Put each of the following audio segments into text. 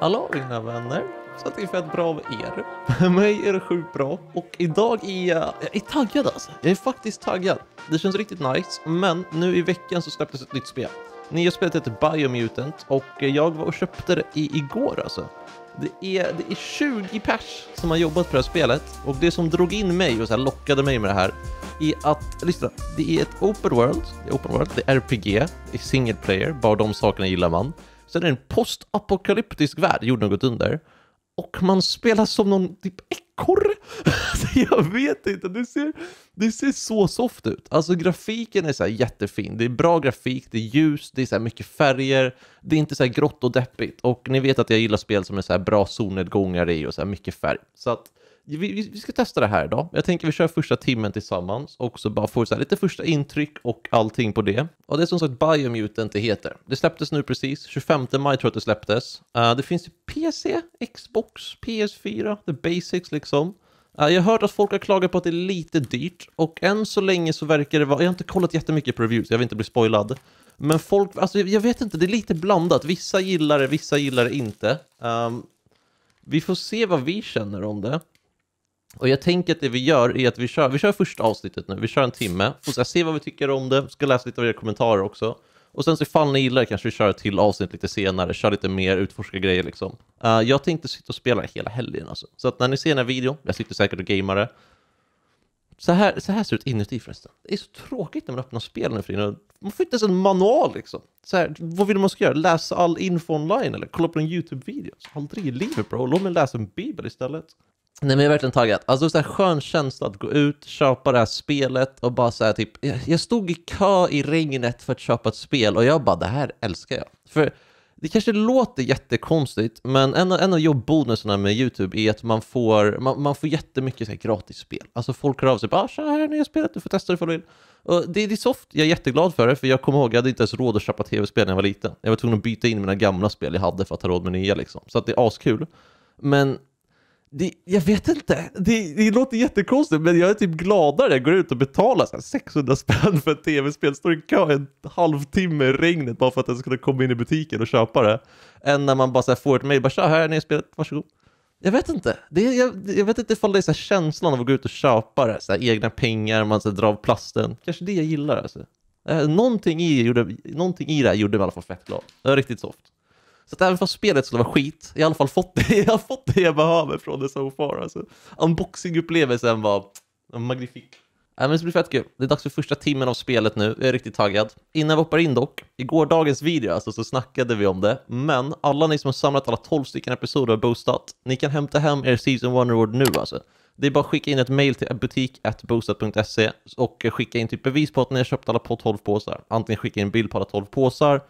Hallå mina vänner! Så att det är fett bra av er. Med mig är det sjukt bra. Och idag är jag, jag är taggad alltså. Jag är faktiskt taggad. Det känns riktigt nice. Men nu i veckan så släpptes ett nytt spel. Nya spelet heter Biomutant och jag var och köpte det i, igår alltså. Det är, det är 20 pers som har jobbat på det här spelet och det som drog in mig och så här lockade mig med det här är att, lyssna, det är ett open world, det är open world, det är RPG, det är single player, bara de sakerna gillar man. Sen är det en postapokalyptisk värld, jorden har gått under. Och man spelar som någon typ ekorre. Jag vet inte, det ser, det ser så soft ut. Alltså grafiken är så här jättefin, det är bra grafik, det är ljus, det är så här mycket färger, det är inte så här grått och deppigt. Och ni vet att jag gillar spel som är så här bra solnedgångar i och så här mycket färg. Så att vi, vi, ska testa det här idag. Jag tänker vi kör första timmen tillsammans och så bara får så lite första intryck och allting på det. Och det är som sagt Biomutant det heter. Det släpptes nu precis, 25 maj tror jag att det släpptes. Uh, det finns ju PC, Xbox, PS4, the basics liksom. Uh, jag har hört att folk har klagat på att det är lite dyrt och än så länge så verkar det vara, jag har inte kollat jättemycket på reviews, jag vill inte bli spoilad. Men folk, alltså jag vet inte, det är lite blandat. Vissa gillar det, vissa gillar det inte. Um, vi får se vad vi känner om det. Och jag tänker att det vi gör är att vi kör, vi kör första avsnittet nu, vi kör en timme, får se vad vi tycker om det, ska läsa lite av era kommentarer också. Och sen så ifall ni gillar kanske vi kör ett till avsnitt lite senare, kör lite mer, utforska grejer liksom. Uh, jag tänkte sitta och spela hela helgen alltså. Så att när ni ser den här videon, jag sitter säkert och gameare. Så här, så här ser det ut inuti förresten. Det är så tråkigt när man öppnar spel nu för tiden. Man får inte ens en manual liksom. Så här, vad vill man ska göra? Läsa all info online eller kolla på en YouTube-video? Aldrig i livet bro, låt mig läsa en bibel istället. Nej men jag är verkligen taggad. Alltså så här skön känsla att gå ut, köpa det här spelet och bara säga typ, jag stod i kö i regnet för att köpa ett spel och jag bara, det här älskar jag. För det kanske låter jättekonstigt, men en av, en av jobbonusarna med YouTube är att man får, man, man får jättemycket så här, gratis spel. Alltså folk hör av sig, bara ah, tja, här är nya spelet, du får testa det ifall du vill. Och det, det är soft, jag är jätteglad för det, för jag kommer ihåg, jag hade inte ens råd att köpa tv-spel när jag var liten. Jag var tvungen att byta in mina gamla spel jag hade för att ha råd med nya liksom. Så att det är askul. Men det, jag vet inte, det, det låter jättekonstigt men jag är typ gladare jag går ut och betalar så 600 spänn för ett tv-spel, står i kö en halvtimme i regnet bara för att jag ska kunna komma in i butiken och köpa det. Än när man bara så får ett mejl, bara här är ni spelet, varsågod. Jag vet inte, det, jag, jag vet inte ifall det är så känslan av att gå ut och köpa det, så egna pengar, man så drar av plasten. Kanske det jag gillar alltså. Eh, någonting, i, gjorde, någonting i det här gjorde mig i alla fall fett glad. Det var riktigt soft. Så att även fast spelet skulle vara skit, jag har i alla fall fått det jag, har fått det jag behöver från det so far. Alltså. Unboxing-upplevelsen var magnifik. Äh, men det blir fett kul. Det är dags för första timmen av spelet nu. Jag är riktigt taggad. Innan vi hoppar in dock, i gårdagens video alltså, så snackade vi om det, men alla ni som har samlat alla 12 stycken episoder av Boostat, ni kan hämta hem er Season 1 Reward nu alltså. Det är bara att skicka in ett mail till butik.boostat.se och skicka in typ bevis på att ni har köpt alla på 12 påsar. Antingen skicka in bild på alla 12 påsar,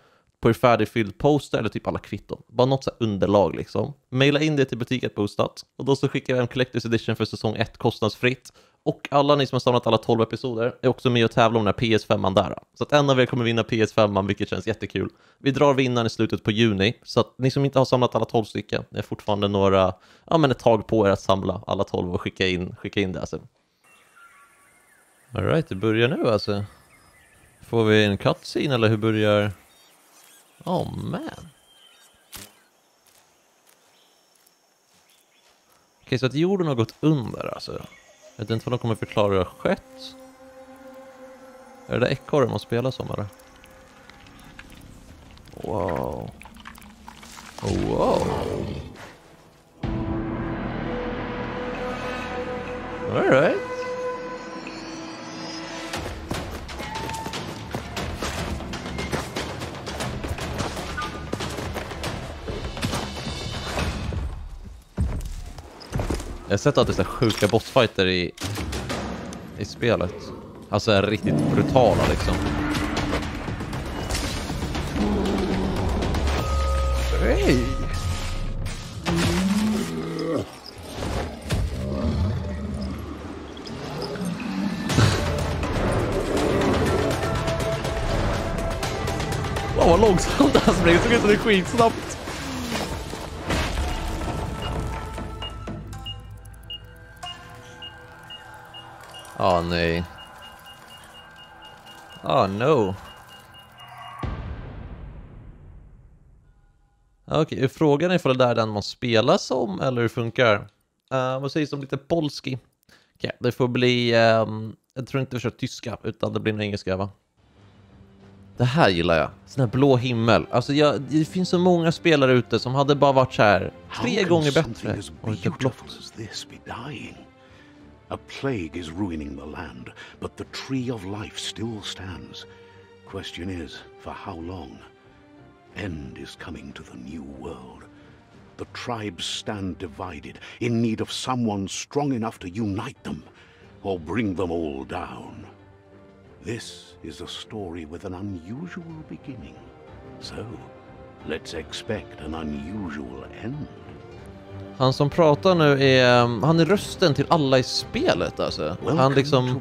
på er färdigfylld poster eller typ alla kvitton. Bara något så underlag liksom. Maila in det till butiken Boostat och då så skickar vi en Collector's Edition för säsong 1 kostnadsfritt. Och alla ni som har samlat alla 12 episoder är också med och tävlar om den här PS5an där. Så att en av er kommer vinna PS5an, vilket känns jättekul. Vi drar vinnaren i slutet på juni, så att ni som inte har samlat alla 12 stycken, är fortfarande några, ja men ett tag på er att samla alla 12 och skicka in, skicka in det alltså. Alright, det börjar nu alltså. Får vi en cutscene eller hur börjar Oh man. Okej, okay, så att jorden har gått under alltså. Jag vet inte vad de kommer förklara hur det har skett. Är det där ekorren man spelar som eller? Wow. Wow. Alright. Jag har sett att det är så sjuka bossfighter i, i spelet. Alltså är riktigt brutala liksom. Hej! Wow, vad långsamt han springer. Såg ut som det är skitsnabbt. Oh, nej. Oh no. Okej, frågan är ifall det är den man spelar som eller hur funkar. Uh, vad sägs om lite polski? Okej, det får bli... ehm, jag tror inte vi kör tyska, utan det blir nog engelska va? Det här gillar jag. Sån här blå himmel. Alltså jag, det finns så många spelare ute som hade bara varit så här tre gånger bättre. Och lite blått. A plague is ruining the land, but the tree of life still stands. Question is, for how long? End is coming to the new world. The tribes stand divided, in need of someone strong enough to unite them, or bring them all down. This is a story with an unusual beginning. So, let's expect an unusual end. Han som pratar nu är... um, Han är rösten till alla i spelet alltså. Welcome Han liksom...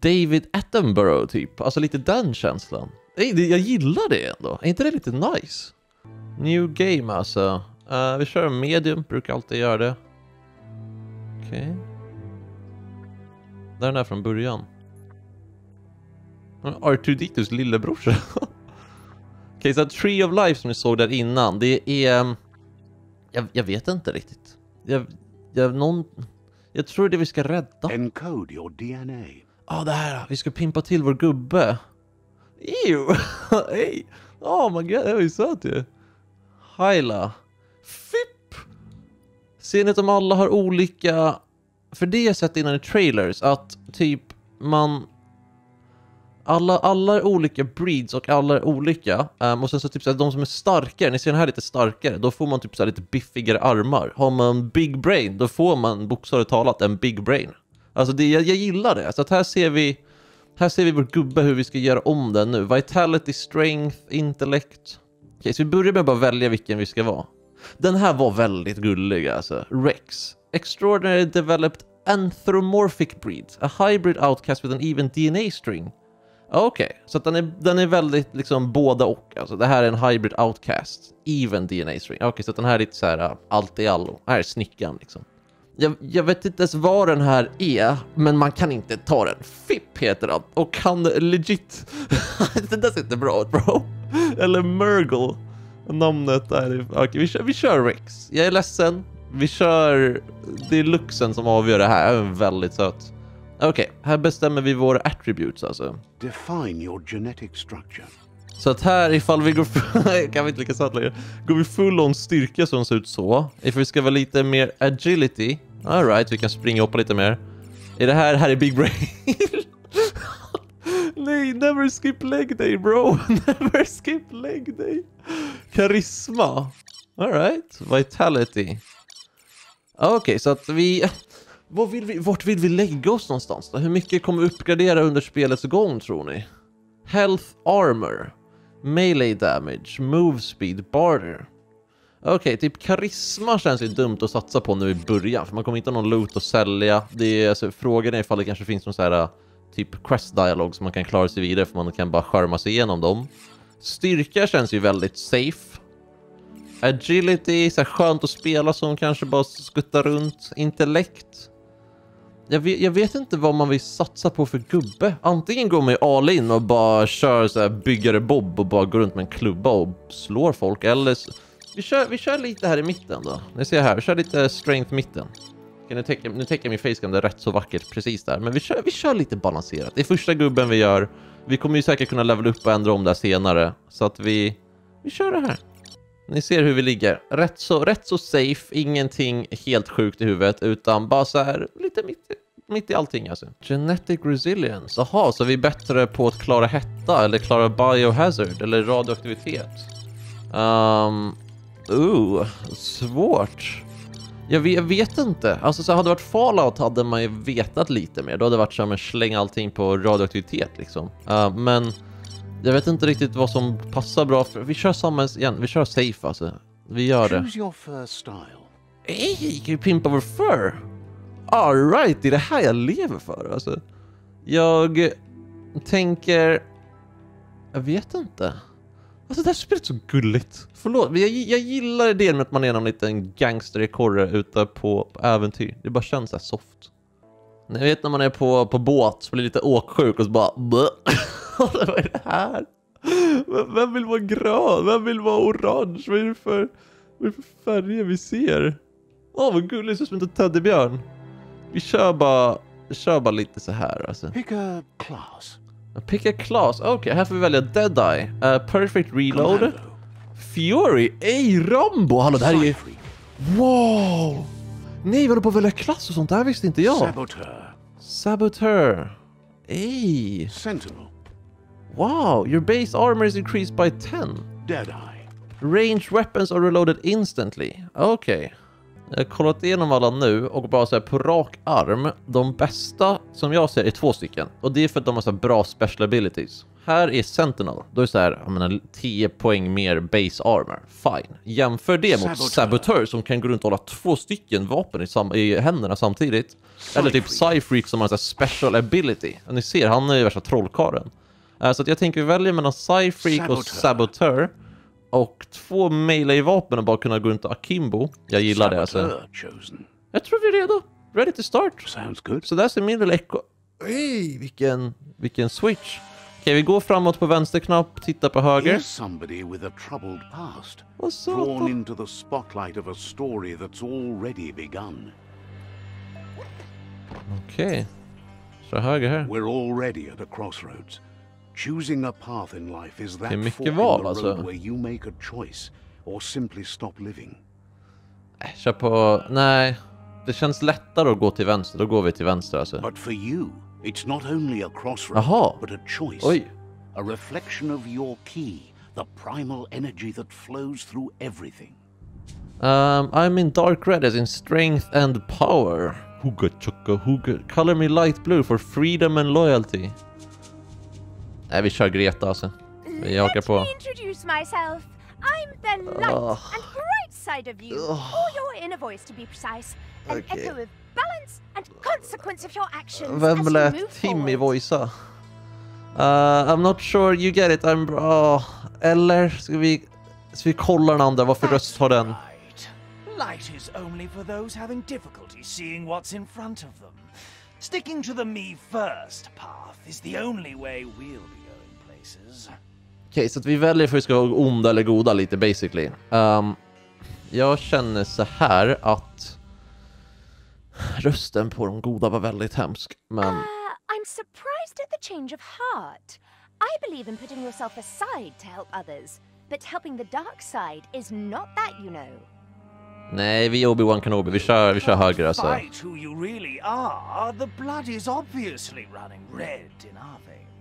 David Attenborough typ. Alltså lite den känslan. Jag gillar det ändå. Är inte det lite nice? New game alltså. Eh, vi kör medium, brukar alltid göra det. Okej. Där är den här från början. R2D2s lillebrorsa. Okej, så Tree of Life som ni såg där innan, det är... Jag, jag vet inte riktigt. Jag, jag, någon... Jag tror det vi ska rädda. Encode your DNA. Ja, det här. Vi ska pimpa till vår gubbe. Ew! Hej! Oh my god, det var ju söt ju. Hyla. Fipp! Ser ni att de alla har olika... För det jag sett innan i trailers, att typ man... Alla, alla är olika breeds och alla är olika. Um, och sen så typ så här, de som är starkare, ni ser den här lite starkare, då får man typ så här lite biffigare armar. Har man big brain, då får man bokstavligt talat en big brain. Alltså det, jag, jag gillar det. Så att här ser vi här ser vi vår gubbe hur vi ska göra om den nu. Vitality, strength, intellect. Okej, så vi börjar med att bara välja vilken vi ska vara. Den här var väldigt gullig alltså. Rex. Extraordinary developed anthropomorphic breed. A hybrid outcast with an even DNA string. Okej, så att den är, den är väldigt liksom båda och. Alltså det här är en hybrid outcast. Even DNA string. Okej, så att den här är lite så här äh, allt i allo. Här är snickaren liksom. Jag, jag vet inte ens vad den här är, men man kan inte ta den. FIP heter den och kan legit... det där ser inte bra ut bro. Eller Murgle. Namnet där. Okej, vi, kör, vi kör Rex. Jag är ledsen. Vi kör... Det är luxen som avgör det här. Jag är väldigt söt. Okej, här bestämmer vi våra attributes alltså. Define your genetic structure. Så att här ifall vi går... kan vi inte söt längre. Går vi full on styrka som ser ut så. Ifall vi ska vara lite mer agility. Alright, vi kan springa och hoppa lite mer. Är det här, här är big brain? Nej, never skip leg day bro. never skip leg day. Karisma. Alright, vitality. Okej, så att vi... Vad vill vi... Vart vill vi lägga oss någonstans då? Hur mycket kommer vi uppgradera under spelets gång tror ni? Health Armor. Melee Damage. Move Speed. Barter. Okej, typ karisma känns ju dumt att satsa på nu i början, för man kommer inte ha någon loot att sälja. Det är, alltså, frågan är ifall det kanske finns någon så här äh, typ quest dialog som man kan klara sig vidare, för man kan bara skärma sig igenom dem. Styrka känns ju väldigt safe. Agility, så här skönt att spela som kanske bara skuttar runt. Intellekt. Jag vet, jag vet inte vad man vill satsa på för gubbe. Antingen går man ju all in och bara kör så här byggare Bob och bara går runt med en klubba och slår folk. Eller så, vi, kör, vi kör lite här i mitten då. Ni ser här, vi kör lite strength mitten. Okej, nu, täcker, nu täcker min facecam det är rätt så vackert precis där. Men vi kör, vi kör lite balanserat. Det är första gubben vi gör. Vi kommer ju säkert kunna levela upp och ändra om det här senare. Så att vi, vi kör det här. Ni ser hur vi ligger. Rätt så, rätt så safe, ingenting helt sjukt i huvudet, utan bara så här lite mitt, i- mitt i allting alltså. Genetic resilience, jaha, så vi är bättre på att klara hetta eller klara biohazard eller radioaktivitet. Um, uh, svårt. Jag vet, jag vet inte. Alltså så hade det varit Fallout hade man ju vetat lite mer. Då hade det varit som att slänga allting på radioaktivitet liksom. Uh, men jag vet inte riktigt vad som passar bra för... Vi kör samma igen. Vi kör safe alltså. Vi gör det. Choose your first style. Ey, kan vi pimpa vår fur? Alright, det är det här jag lever för alltså. Jag tänker... Jag vet inte. Alltså det här spelet är så gulligt. Förlåt, men jag, jag gillar idén med att man är någon liten gangsterekorre ute på, på äventyr. Det bara känns så här soft. Ni vet när man är på, på båt, så blir lite åksjuk och så bara... Vad är det här? Vem- vill vara grön? Vem vill vara orange? Vad är det för, vad är det för färger vi ser? Åh vad gulligt, det ser ut som en teddybjörn. Vi kör bara, kör bara lite så här alltså. Pick a class. Pick a class. Okej, här får vi välja Deadeye. Uh, perfect Reload. Commando. Fury. Ey, Rambo! Hallå, det här är ju... Wow! Nej, vi håller på att välja klass och sånt. Det här visste inte jag. Saboteur. Saboteur. Ey. Sentinel. Wow, your base armor is increased by 10. Deadeye. Range weapons are reloaded instantly. Okej. Jag har kollat igenom alla nu och bara så här på rak arm. De bästa som jag ser är två stycken. Och det är för att de har så här bra special abilities. Här är Sentinel. Då är det så här, jag menar 10 poäng mer base armor. Fine. Jämför det mot Sabotör. Som kan gå runt och hålla två stycken vapen i, sam- i händerna samtidigt. Eller typ Cyfreak. Som har en här special ability. Och ni ser, han är ju värsta trollkarlen. Eh, Så jag tänker vi väljer mellan Cyfreak och Sabotör. Och två melee-vapen och bara kunna gå runt akimbo. Jag gillar det alltså. Jag tror vi är redo. Ready to start. Sounds good. Så där ser min lilla echo... Ey, vilken, vilken switch. Okej, vi går framåt på vänsterknapp, tittar på höger. Here's somebody with a troubled past, Vad drawn into the spotlight of a story that's already begun. Okej. Kör höger här. We're already at a crossroads. Choosing a path in life is that mycket val, the alltså. where you make a choice or simply stop living. Äh, Kör på... Nej. Det känns lättare att gå till vänster. Då går vi till vänster alltså. But for you, it's not only a crossroad, Jaha. but a choice. Oj. A reflection of your key, the primal energy that flows through everything. Um, I'm in dark red as in strength and power. Hugga chugga hugga. Color me light blue for freedom and loyalty. Nej, vi kör Greta alltså. Vi hakar Let på. me introduce myself. I'm the light and bright side of you, or your inner voice to be precise. An Okay. echo of balance and consequence of your actions Vem lät Timmy voicea? Uh, I'm not sure you get it, I'm bra. Eller ska vi, ska vi kolla den andra? Varför röst har den? Right. Light is only for those having difficulty seeing what's in front of them. Sticking to the me first path is the only way we'll be Okej, så att vi väljer för att vi ska vara onda eller goda lite basically. Um, jag känner så här att rösten på de goda var väldigt hemsk, men Uh, I'm surprised at the change of heart. I believe in putting yourself aside to help others, but helping the dark side is not that, you know. nej, vi är Obi-Wan Kenobi. Vi kör, vi kör höger alltså. Fight who you really are. The blood is obviously running red in our veins.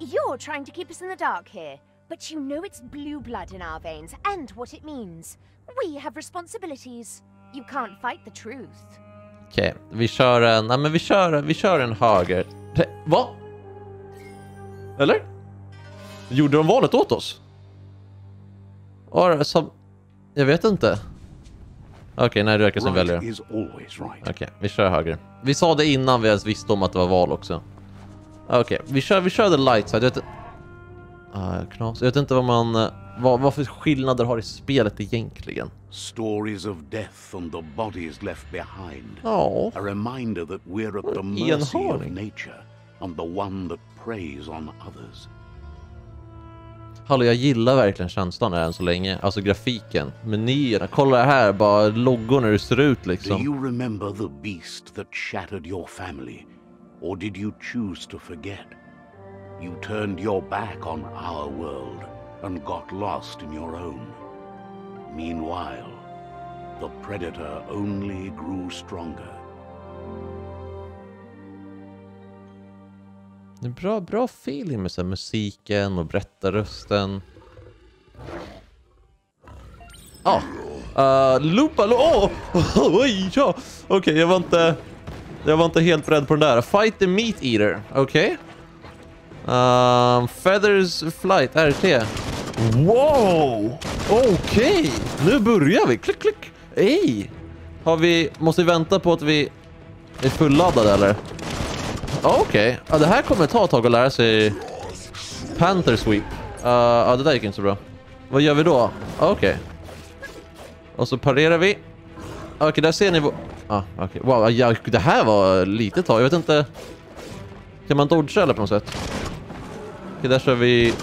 You're trying to keep us in the dark here, but you know it's blue blood in our veins and what it means. We have responsibilities. You can't fight the truth. Okej, vi kör en... Nej, men vi kör, vi kör en höger. Det- Va? Eller? Gjorde de valet åt oss? Det som... Jag vet inte. Okej, nej, det verkar som väljer. Right is always right. Okej, vi kör höger. Vi sa det innan vi ens visste om att det var val också. Okej, vi kör, vi kör the light side. Jag vet, ah, knas. Jag vet inte vad man... eh, Vad, vad för skillnader har i spelet egentligen? Stories of death and the bodies left behind. Ja. A reminder that we're at the mercy of nature and the one that preys on others. Hallå, jag gillar verkligen känslan än så länge. Alltså grafiken, menyerna. Kolla här, bara loggorna hur det ser ut Do liksom. you remember the beast that shattered your family? Or did you choose to forget? You turned your back on our world and got lost in your own. Meanwhile, the predator only grew stronger. Det är bra, bra feeling med så musiken och berättarrösten. Ja. Uh, Lupa, oh! Oj, ja! Okej, jag var inte... Jag var inte helt beredd på den där. Fight the Meat Eater, okej. Um, feathers Flight, RT. Wow! Okej, nu börjar vi. Klick, klick. Ej! Har vi... Måste vi vänta på att vi är fulladdade eller? Okej, ja, det här kommer ta ett tag att lära sig Panther Sweep. Uh, ja, det där gick inte så bra. Vad gör vi då? Okej. Och så parerar vi. Okej, där ser ni Ja, Ah, okej. Wow, ja, det här var lite tag. Jag vet inte... Kan man dodga eller på något sätt? Okej, där kör vi...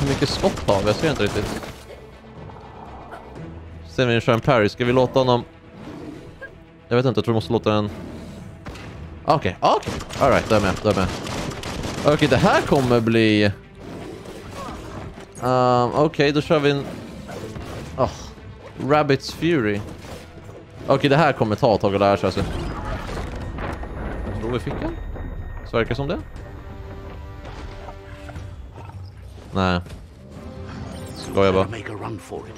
Hur mycket skott har vi? Jag ser inte riktigt. Sen vi kör en parry. Ska vi låta honom... Jag vet inte, jag tror vi måste låta den... Okej, okej. Alright, då är jag med. där är med. Okej, det här kommer bli... Um, Okej, då kör vi en... Oh. Rabbits Fury. Okej, det här kommer ta ett tag att lära sig alltså. Jag tror vi fick en. Så verkar som det. Nej. Skojar bara. Better make a run for it.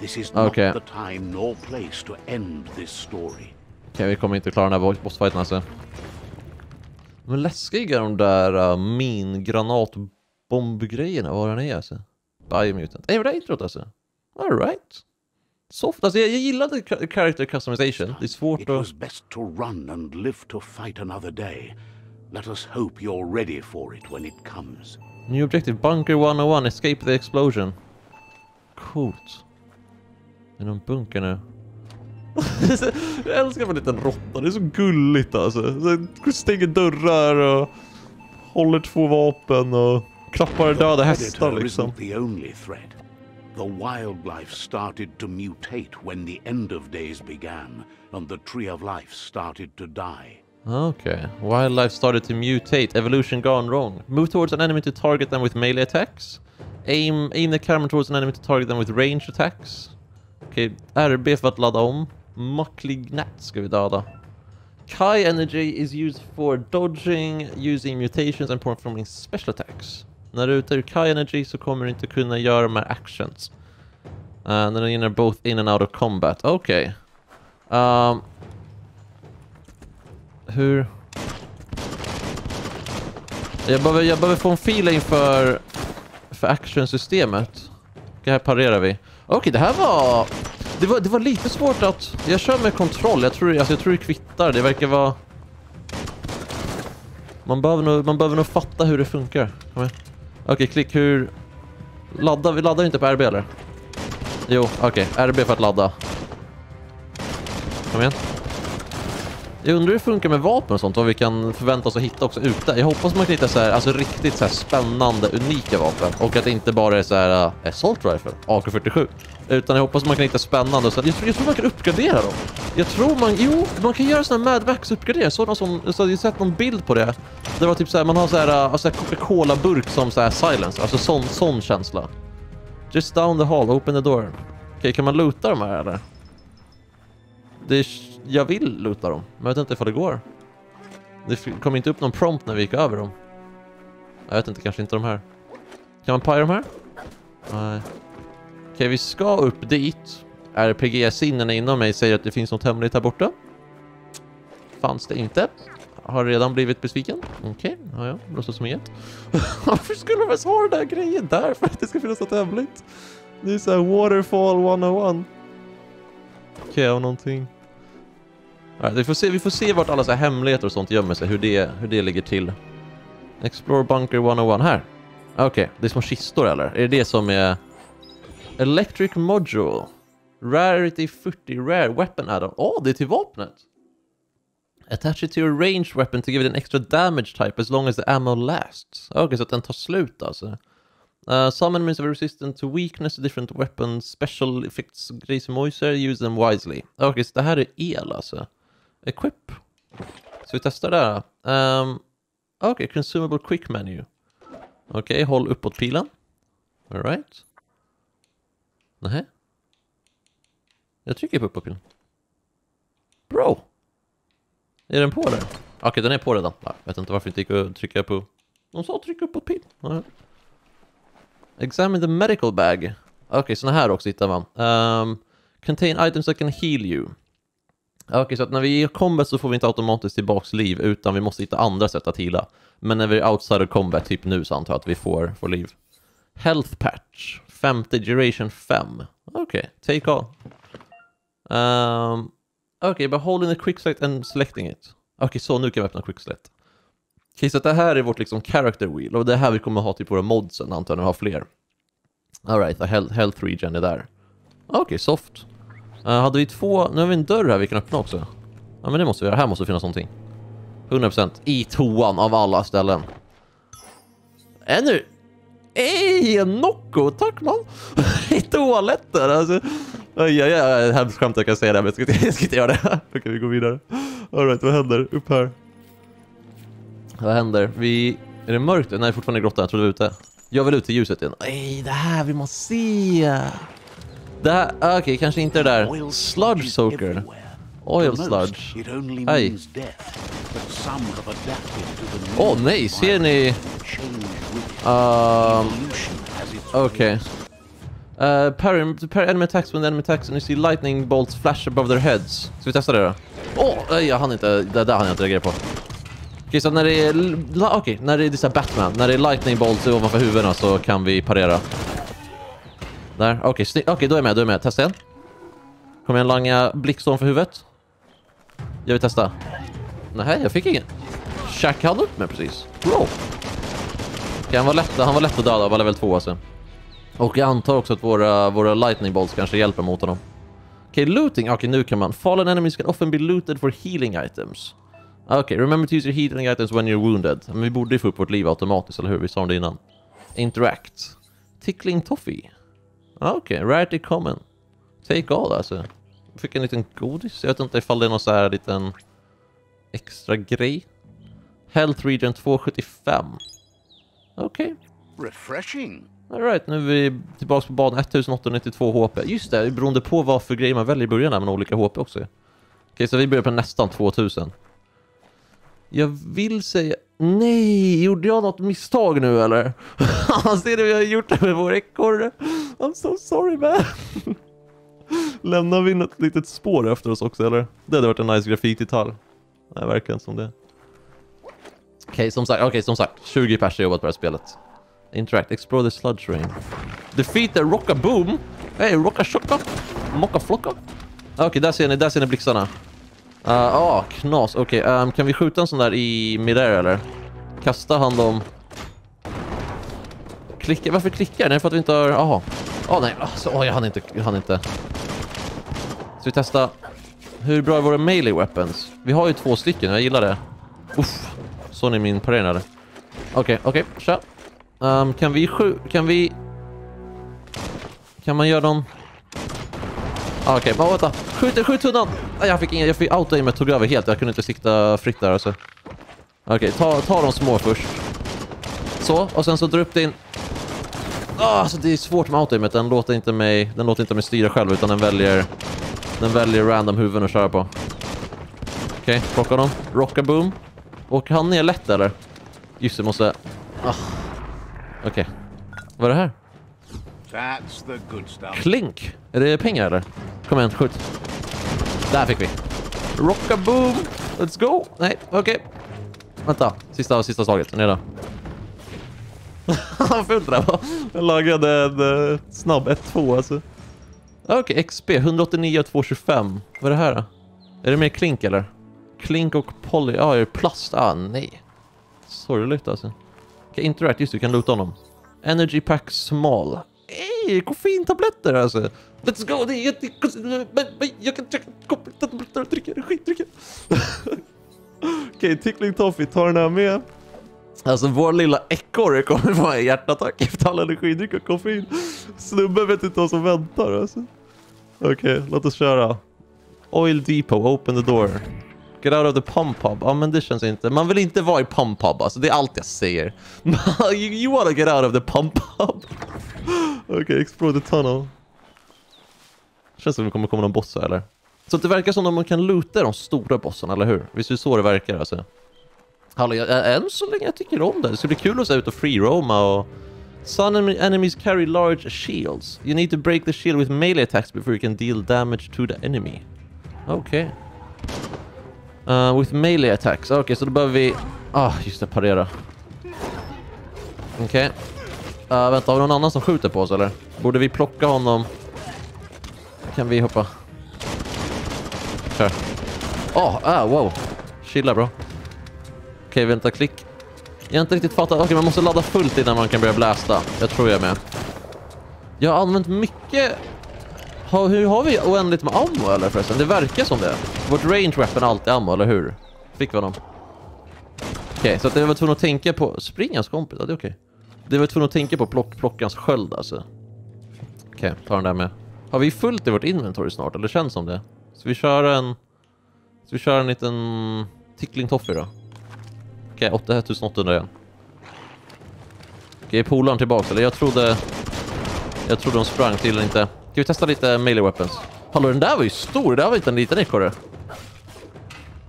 This is Okay. not the time nor place to end this story. Okej, vi kommer inte klara den här boss- bossfighten alltså. Men läskiga de där uh, min granatbombgrejerna, vad den är alltså. Biomutant. Är det introt alltså? Alright. Soft. Alltså jag, jag gillade character customization. Det är svårt It att... was best to run and live to fight another day. Let us hope you're ready for it when it comes. New objective, Bunker 101, escape the explosion. Coolt. Det är någon bunker nu. jag älskar en liten råtta, det är så gulligt alltså. Så stänger dörrar och håller två vapen och klappar döda hästar liksom. the only threat. The wildlife started to mutate when the end of days began, and the tree of life started to die. Okay. Wildlife started to mutate, evolution gone wrong. Move towards an enemy to target them with melee attacks. Aim, aim the camera towards an enemy to target them with range attacks. Okej, RB för att ladda om. Mucklignat ska vi döda. Kai energy is used for dodging, using mutations and performing special attacks. När du är ute ur Kai energy så kommer du inte kunna göra de här actions. Uh, när den gynnar both in and out of combat. Okej. Um, hur... Jag behöver, jag behöver få en feeling för, för actionsystemet. Okej, här parerar vi. Okej, det här var... Det var, det var lite svårt att... Jag kör med kontroll. Jag tror, alltså jag tror det kvittar. Det verkar vara... Man behöver nog, man behöver nog fatta hur det funkar. Kom igen. Okej, klick hur... Laddar vi laddar inte på RB eller? Jo, okej. RB för att ladda. Kom igen. Jag undrar hur det funkar med vapen och sånt, vad vi kan förvänta oss att hitta också ute. Jag hoppas man kan hitta så här, alltså riktigt så här spännande, unika vapen. Och att det inte bara är så här uh, Assault Rifle, AK47. Utan jag hoppas man kan hitta spännande och så, jag, tror, jag tror man kan uppgradera dem. Jag tror man, jo, man kan göra sådana här Mad Max-uppgraderingar. Sådana som, så jag har sett någon bild på det. Det var typ så här, man har så här, uh, alltså Coca-Cola-burk som så här silence, alltså sån, sån känsla. Just down the hall, open the door. Okej, kan man loota de här eller? Det är, jag vill luta dem, men jag vet inte ifall det går. Det kom inte upp någon prompt när vi gick över dem. Jag vet inte, kanske inte de här. Kan man paja de här? Nej. Okej, vi ska upp dit. RPG-sinnena inom mig säger att det finns något hemligt här borta. Fanns det inte. Har redan blivit besviken. Okej, ja ja, låtsas som inget. Varför skulle de ens ha den där grejen där för att det ska finnas något hemligt? Det är såhär Waterfall 101. Okej, jag har någonting. Right, vi, får se, vi får se vart alla så här hemligheter och sånt gömmer sig, hur det, hur det ligger till. Explore Bunker 101 här. Ah, okej, det är små kistor eller? Är det det som är... Electric Module. Rarity 40 Rare Weapon Add-on. Åh, oh, det är till vapnet! Attach it to your ranged weapon to give it an extra damage type as long as the ammo lasts. Ah, okej, så att den tar slut alltså. Ah, uh, some enemies are resistant to weakness to different weapons, special effects, grejer use them wisely. Okej, så det här är el alltså. Equip. Så vi testar det här. Um, Okej, consumable quick menu. Okej, håll uppåt pilen. Alright. Nej. Jag trycker på uppåt pilen. Bro! Är den på där? Okej, den är på redan. Jag vet inte varför det inte gick att trycka på... De sa trycka uppåt pil. Nej. Examine the medical bag. Okej, okay, såna här också hittar man. Um, contain items that can heal you. Okej, okay, så att när vi gör combat så får vi inte automatiskt tillbaks liv, utan vi måste hitta andra sätt att heala. Men när vi är outside of combat, typ nu, så antar jag att vi får, får liv. Health patch. Femte duration 5. Okej, okay, take all. Um, Okej, okay, but holding the quick select and selecting it. Okej, okay, så nu kan vi öppna quick select. Okej, så att det här är vårt liksom character wheel och det är här vi kommer ha typ våra modsen antar jag när vi har fler. Alright, health, health regen är där. Okej, okay, soft. Uh, hade vi två, nu har vi en dörr här vi kan öppna också. Ja men det måste vi göra, här måste det finnas någonting. 100% i toan av alla ställen. Ännu... Ej, en Nocco! Tack man! I toaletten alltså. Oj, oj, oj, hemskt skämt jag kan säga det, men jag ska inte, jag ska inte göra det. Då kan vi gå vidare. Alright, vad händer? Upp här. Vad händer? Vi... Är det mörkt? Nej, fortfarande i grottan. Jag trodde vi var ute. Jag vill ut till ljuset igen. Ej, det här vill man se. Det här... ah, Okej, kanske inte det där. Sludge soaker. Oil sludge. The Åh new nej, ser ni... Um, its okay. Uh, parry, parry enemy attacks when enemy attacks and you see lightning bolts flash above their heads. Ska vi testa det då? Åh, oh, jag hann inte. Det där hann jag inte reagera på. Okej, så när det är... Okej, när det är Batman. När det är lightning bolts ovanför huvudena så kan vi parera. Där, okej, okay, okej, då är jag med, då är jag med. Testa igen. Kommer jag langa blickstorm för huvudet? Jag vill testa. Nej, jag fick ingen. Jack hade upp mig precis. Wow. Okej, han var lätt, han var lätt att döda, han var level 2 alltså. Och jag antar också att våra, våra lightning bolts kanske hjälper mot honom. Okej, looting. Okej, nu kan man. Fallen enemies can often be looted for healing items. Okej, remember to use your healing items when you're wounded. Men vi borde ju få upp vårt liv automatiskt, eller hur? Vi sa om det innan. Interact. Tickling toffee. Okej, rarity common. Take all alltså. Jag fick en liten godis. Jag vet inte ifall det är någon så här liten extra grej. Health region 275. Okej. Refreshing. Alright, nu är vi tillbaka på banan 1892 HP. Just det, beroende på vad för grejer man väljer i början där med olika HP också. Okej, så vi börjar på nästan 2000. Jag vill säga... Nej, gjorde jag något misstag nu eller? Ser du vad jag har gjort med vår ekorre? I'm so sorry man. Lämnar vi något litet spår efter oss också eller? Det hade varit en nice grafikdetalj. Nej, verkar inte som det. Okej, som sagt, okej, som sagt. 20 pers har jobbat på det här spelet. Interact, explore the sludge rain. Defeat the rocka boom. Hey, rocka shocka. Mocka flocka. Ah, okej, där ser ni, där ser ni blixtarna. Ah, ja, uh, ah, knas. Okej, ehm, kan vi skjuta en sån där i midair eller? Kasta han dem. Klicka, varför klickar den? Är det för att vi inte har... Jaha. Åh nej, alltså, oh, jag hann inte, jag hann inte. Ska vi testa? Hur bra är våra melee weapons? Vi har ju två stycken, jag gillar det. Uff, såg ni min parering eller? Okej, okej, kör. Um, kan vi skjuta, Kan vi... Kan man göra någon... Ah, okej, okay, vänta. Skjut, skjut tunnan! Ah, jag fick ingen... Jag fick auto tog över helt. Jag kunde inte sikta fritt där alltså. Okej, ta, ta de små först. Så, och sen så dra upp din... Oh, alltså det är svårt med auto Den låter inte mig... Den låter inte mig styra själv utan den väljer... Den väljer random huvuden att köra på. Okej, okay, plocka dem. Rocka boom. Och han ner lätt eller? Just det, måste... Oh. Okej. Okay. Vad är det här? Klink! Är det pengar eller? Kom igen, skjut. Där fick vi. Rocka boom! Let's go! Nej, okej. Okay. Vänta, sista, sista slaget. Ner där. Vad fult det där var. Jag lagade en uh, snabb 1-2 alltså. Okej, okay, XP 189 och 225. Vad är det här då? Är det mer klink eller? Klink och poly... Ja, ah, är det plast? Ah, nej. Sorgligt alltså. Okej, interact. Just det, du kan loota honom. Energy pack small. Koffeintabletter alltså. Let's go, det är jätte... Men, men jag kan dricka koffeintabletter och dricka energi, dricka. Okej, okay, Tickling Toffee, tar den här med. Alltså vår lilla ekorre kommer få en hjärtattack efter all energidryck och koffein. Snubben vet inte vad som väntar alltså. Okej, okay, låt oss köra. Oil Depot, open the door. Get out of the pump pub. Ja, men det känns inte... Man vill inte vara i pump pub, alltså. Det är allt jag säger. you, you wanna get out of the pump pub. Okej, okay, explore the tunnel. Känns som det kommer komma någon boss här, eller? Så det verkar som att man kan loota de stora bossarna, eller hur? Visst är det så det verkar, alltså? Hallå, jag, än så länge jag tycker om det. Det ska bli kul att se ut och free-roama och... Sun enemies carry large shields. You need to break the shield with melee attacks before you can deal damage to the enemy. Okej. Okay. Uh, with melee attacks. Okej, okay, så då behöver vi... Ah, just det, parera. Okej. Okay. Uh, vänta, har vi någon annan som skjuter på oss eller? Borde vi plocka honom? Kan vi hoppa? Kör. Åh, oh, ah, wow. Chilla bro. Okej, okay, vänta, klick. Jag har inte riktigt fattat. Okej, okay, man måste ladda fullt innan man kan börja blästa. Jag tror jag är med. Jag har använt mycket... Ha, hur har vi oändligt med ammo eller förresten? Det verkar som det. Vårt range weapon är alltid ammo, eller hur? Fick vi honom? Okej, okay, så att jag var tvungen att tänka på... Springa hans kompis, ja, det är okej. Okay. Det var tvungen att tänka på plock, plockans sköld alltså. Okej, ta den där med. Har vi fullt i vårt inventory snart, eller känns som det? Så vi kör en... Så vi kör en liten tickling toffee då. Okej, 8800 igen. Okej, polaren tillbaka, eller jag trodde... Jag trodde de sprang till eller inte. Ska vi testa lite melee weapons? Hallå, den där var ju stor, det där var inte en liten ekorre.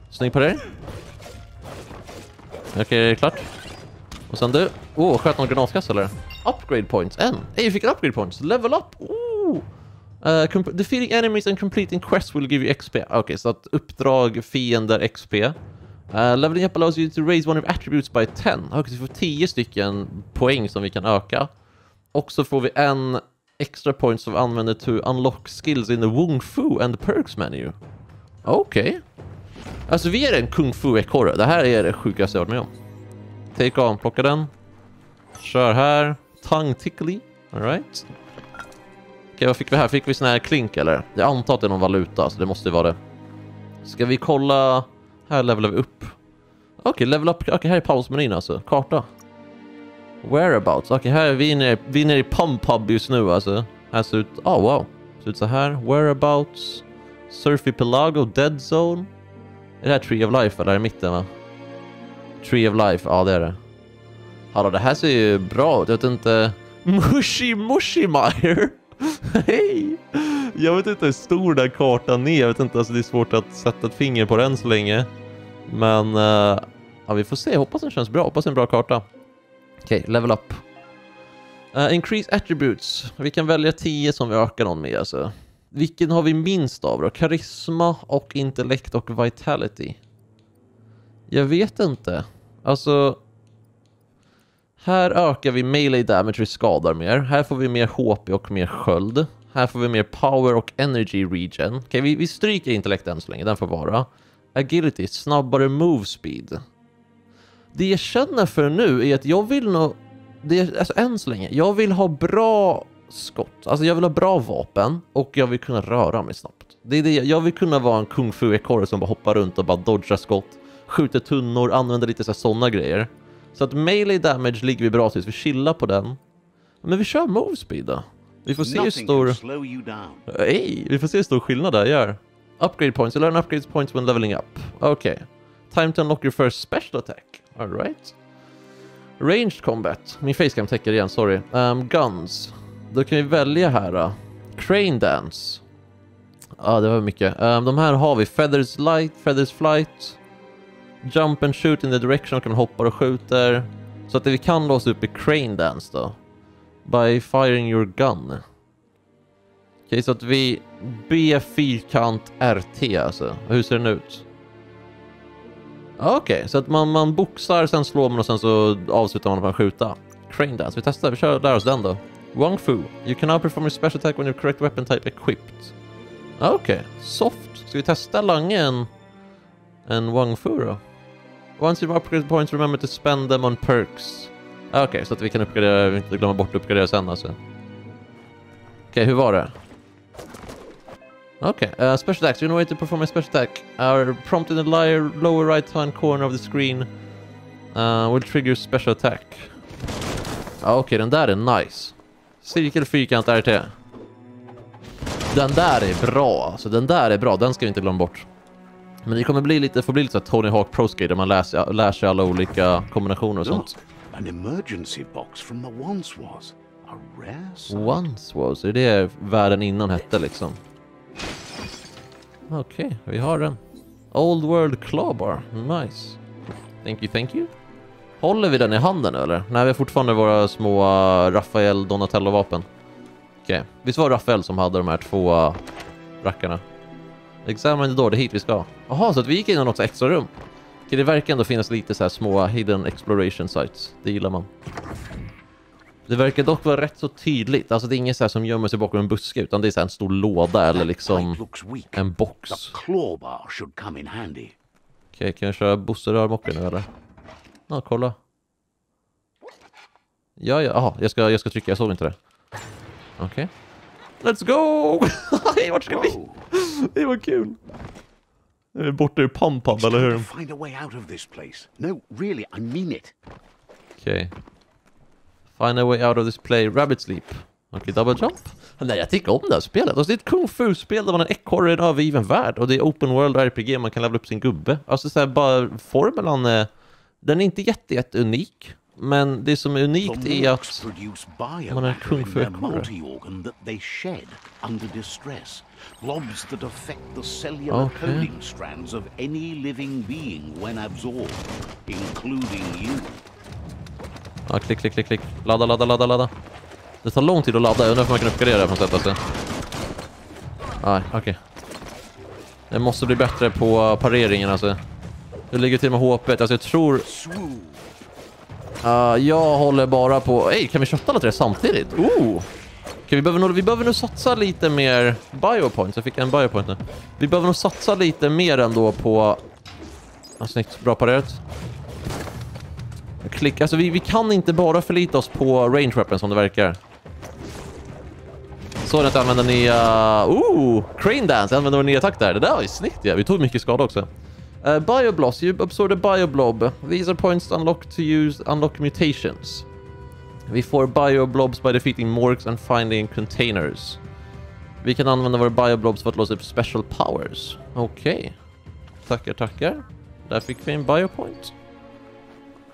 Snygg på dig. Okej, är det klart? Och sen du. Oh, sköt någon granatkast eller? Upgrade points, en. Ey, vi fick en upgrade points. Level up! Oh! Uh, eh, defeating enemies and completing quests will give you XP. Okej, så att uppdrag, fiender, XP. Uh, eh, leveling up allows you to raise one of attributes by 10. Okej, så vi får 10 stycken poäng som vi kan öka. Och så får vi en extra points som vi använder to unlock skills in the Wung Fu and the perks menu. Okej. Alltså vi är en Kung Fu-ekorre. Det här är det sjukaste jag varit med om. Take on, plocka den. Kör här. Tongue tickly. Alright. Okej, vad fick vi här? Fick vi sån här klink eller? Jag antar att det är någon valuta, så det måste ju vara det. Ska vi kolla... Här levelar vi upp. Okej, level up. Okej, här är pausmenyn alltså. Karta. Whereabouts. Okej, här är vi nere, vi är nere i Pump Pub just nu alltså. Här ser ut... Oh, wow. Ser ut så här. Whereabouts. Surfy Pelago, Dead Zone. Är det här Tree of Life eller Där i mitten va? Tree of Life, ja det är det. Hallå, det här ser ju bra ut. Jag vet inte... Mushy Mushy Meyer. Hej! Jag vet inte hur stor den kartan är. Jag vet inte, alltså det är svårt att sätta ett finger på den så länge. Men... Uh, ja, vi får se. Hoppas den känns bra. Hoppas det är en bra karta. Okej, okay, level up. Uh, increase attributes. Vi kan välja 10 som vi ökar någon med alltså. Vilken har vi minst av då? Karisma och intellekt och vitality. Jag vet inte. Alltså... Här ökar vi melee damage, vi skadar mer. Här får vi mer HP och mer sköld. Här får vi mer power och energy regen. Okej, okay, vi, vi stryker intellekt än så länge, den får vara. Agility, snabbare move speed. Det jag känner för nu är att jag vill nog... Det alltså än så länge, jag vill ha bra skott. Alltså jag vill ha bra vapen och jag vill kunna röra mig snabbt. Det är det, jag vill kunna vara en kung fu ekorre som bara hoppar runt och bara dodgar skott, skjuter tunnor, använder lite sådana grejer. Så att melee damage ligger vi bra till, så vi chillar på den. Men vi kör move speed då. Vi får se hur stor... Hey, vi får se hur stor skillnad det gör. Upgrade points, you learn upgrade points when leveling up. Okej. Okay. Time to unlock your first special attack. Alright. Ranged combat. Min facecam täcker igen, sorry. Um, guns. Då kan vi välja här då. Crane Dance. Ja, ah, det var mycket. Um, de här har vi. Feathers Light, Feathers Flight. Jump and shoot in the direction, kan hoppa och skjuter. Så att vi kan låsa upp i Crane Dance då. By firing your gun. Okej, okay, så att vi... B fyrkant RT alltså. Hur ser den ut? Okej, okay, så att man, man boxar, sen slår man och sen så avslutar man med att skjuta. Crane Dance, vi testar, vi kör, lär oss den då. Wang Fu. You can now perform your special attack when your correct weapon type equipped. Okej, okay. soft. Ska vi testa lange en, en Wang Fu då? Once you've upgraded points remember to spend them on perks. Ah, okej, okay, så att vi kan uppgradera, inte glömma bort att uppgradera sen alltså. Okej, okay, hur var det? Okej, okay, uh, special attacks. You know way to perform a special attack. Are prompted in the lower, lower right hand corner of the screen. Uh, will trigger special attack. Ah, okej, okay, den där är nice. Cirkel, fyrkant, RT. Den där är bra, alltså den där är bra, den ska vi inte glömma bort. Men det kommer bli lite, får bli lite så Tony Hawk Pro Skate där man läser, lär sig alla olika kombinationer och sånt. An emergency box from the once was. A rare sight. Once was, är det världen innan hette liksom? Okej, okay, vi har den. Old World Clawbar, nice. Thank you, thank you. Håller vi den i handen eller? Nej, vi har fortfarande våra små uh, Rafael Donatello-vapen. Okej, okay. visst var det Rafael som hade de här två uh, rackarna? Examine the door, det är hit vi ska. Jaha, så att vi gick in i något extra rum. Okay, det verkar ändå finnas lite så här små hidden exploration sites. Det gillar man. Det verkar dock vara rätt så tydligt. Alltså det är inget så här som gömmer sig bakom en buske utan det är så en stor låda eller liksom en box. Okej, okay, kan jag köra Bosse rörmokare nu eller? Ja, kolla. Ja, ja, aha, jag ska, jag ska trycka, jag såg inte det. Okej. Okay. Let's go! Vart ska vi? Det var kul. Vi borta ur Pub, eller hur? Find a way out of this place. No, really, I mean it. Okej. Okay. Find a way out of this play. Rabbit sleep. Okej, double jump. Nej, jag tycker om det här spelet. Alltså, det är ett kung fu-spel där man är en ekorre i en övergiven värld. Och det är open world RPG, man kan levela upp sin gubbe. Alltså så här, bara formulan är... Den är inte jätte, jätte unik. Men det som är unikt är att... Man är kung fu-ekorre. Blobs that affect the cellular Okay. coding strands of any living being when absorbed, including you. Ja, klick, klick, klick, klick. Ladda, ladda, ladda, ladda. Det tar lång tid att ladda. Jag undrar om man kan uppgradera det på något sätt alltså. Nej, okej. Det måste bli bättre på pareringen alltså. Hur ligger till med HP? Alltså jag tror... Uh, jag håller bara på... Ey, kan vi kötta alla tre samtidigt? Ooh! Okej, vi, behöver nog, vi behöver nog satsa lite mer biopoints. Jag fick en biopoint nu. Vi behöver nog satsa lite mer ändå på... Ja, snyggt. Bra parerat. Klick. Alltså vi, vi kan inte bara förlita oss på range weapon som det verkar. Så att jag använder nya... Ooh! Crane dance! Jag använder vår nya attack där. Det där var ju snyggt ja. Vi tog mycket skada också. Eh, uh, Biobloss, you absorb a bioblob. These are points unlocked to use unlock mutations. Vi får bioblobs by defeating morgs and finding containers. Vi kan använda våra bioblobs för att låsa upp special powers. Okej. Tackar, tackar. Där fick vi en biopoint.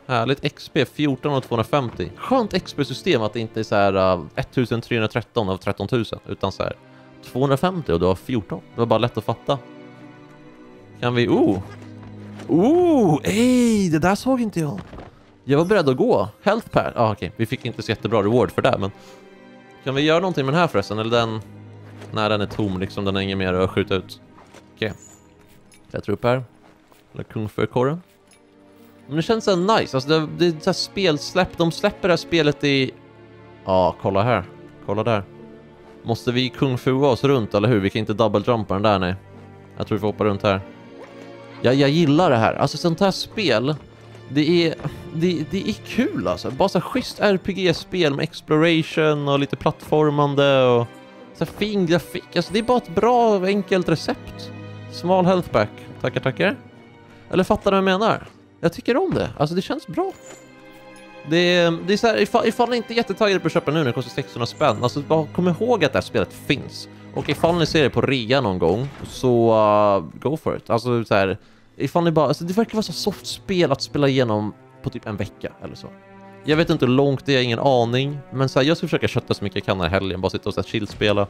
Härligt. XP 14 och 250. Skönt XP-system att det inte är så här uh, 1313 av 13 000 utan så här 250 och du har 14. Det var bara lätt att fatta. Kan vi... Oh! Oh! Ey! Det där såg inte jag. Jag var beredd att gå. Health pair. Ah, okej. Vi fick inte så jättebra reward för det, men... Kan vi göra någonting med den här förresten? Eller den... Nej, den är tom liksom. Den har inget mer att skjuta ut. Okej. Klättra upp här. Eller kung för korren. Men det känns så nice. Alltså det, det är så här spelsläpp. De släpper det här spelet i... Ja, kolla här. Kolla där. Måste vi kung fu oss runt, eller hur? Vi kan inte double jumpa den där, nej. Jag tror vi får hoppa runt här. Ja, jag gillar det här. Alltså sånt här spel, det är, det, det är kul alltså. Bara så schysst RPG-spel med exploration och lite plattformande och så fin grafik. Alltså det är bara ett bra, enkelt recept. Smal health back. Tackar, tackar. Eller fattar du vad jag menar? Jag tycker om det. Alltså det känns bra. Det är, det är så här, ifall, ifall ni inte är jättetaggade på att köpa nu när det kostar 600 spänn, alltså bara kom ihåg att det här spelet finns. Och ifall ni ser det på rea någon gång, så uh, go for it. Alltså så här, ifall ni bara, alltså det verkar vara så soft spel att spela igenom på typ en vecka eller så. Jag vet inte hur långt det är, ingen aning. Men så här, jag ska försöka kötta så mycket jag kan här helgen, bara sitta och så här chill-spela.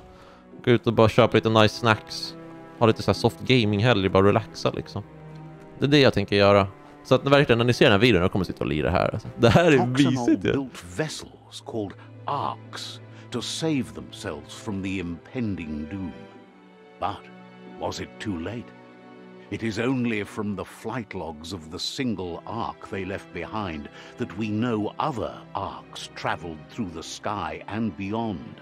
Gå ut och bara köpa lite nice snacks. Ha lite så här soft gaming-helg, bara relaxa liksom. Det är det jag tänker göra. Så att verkligen när ni ser den här videon, jag kommer sitta och lira här. Alltså. Det här är mysigt ju. built vessels called arks to save themselves from the impending doom. But was it too late? It is only from the flight logs of the single ark they left behind that we know other arks traveled through the sky and beyond.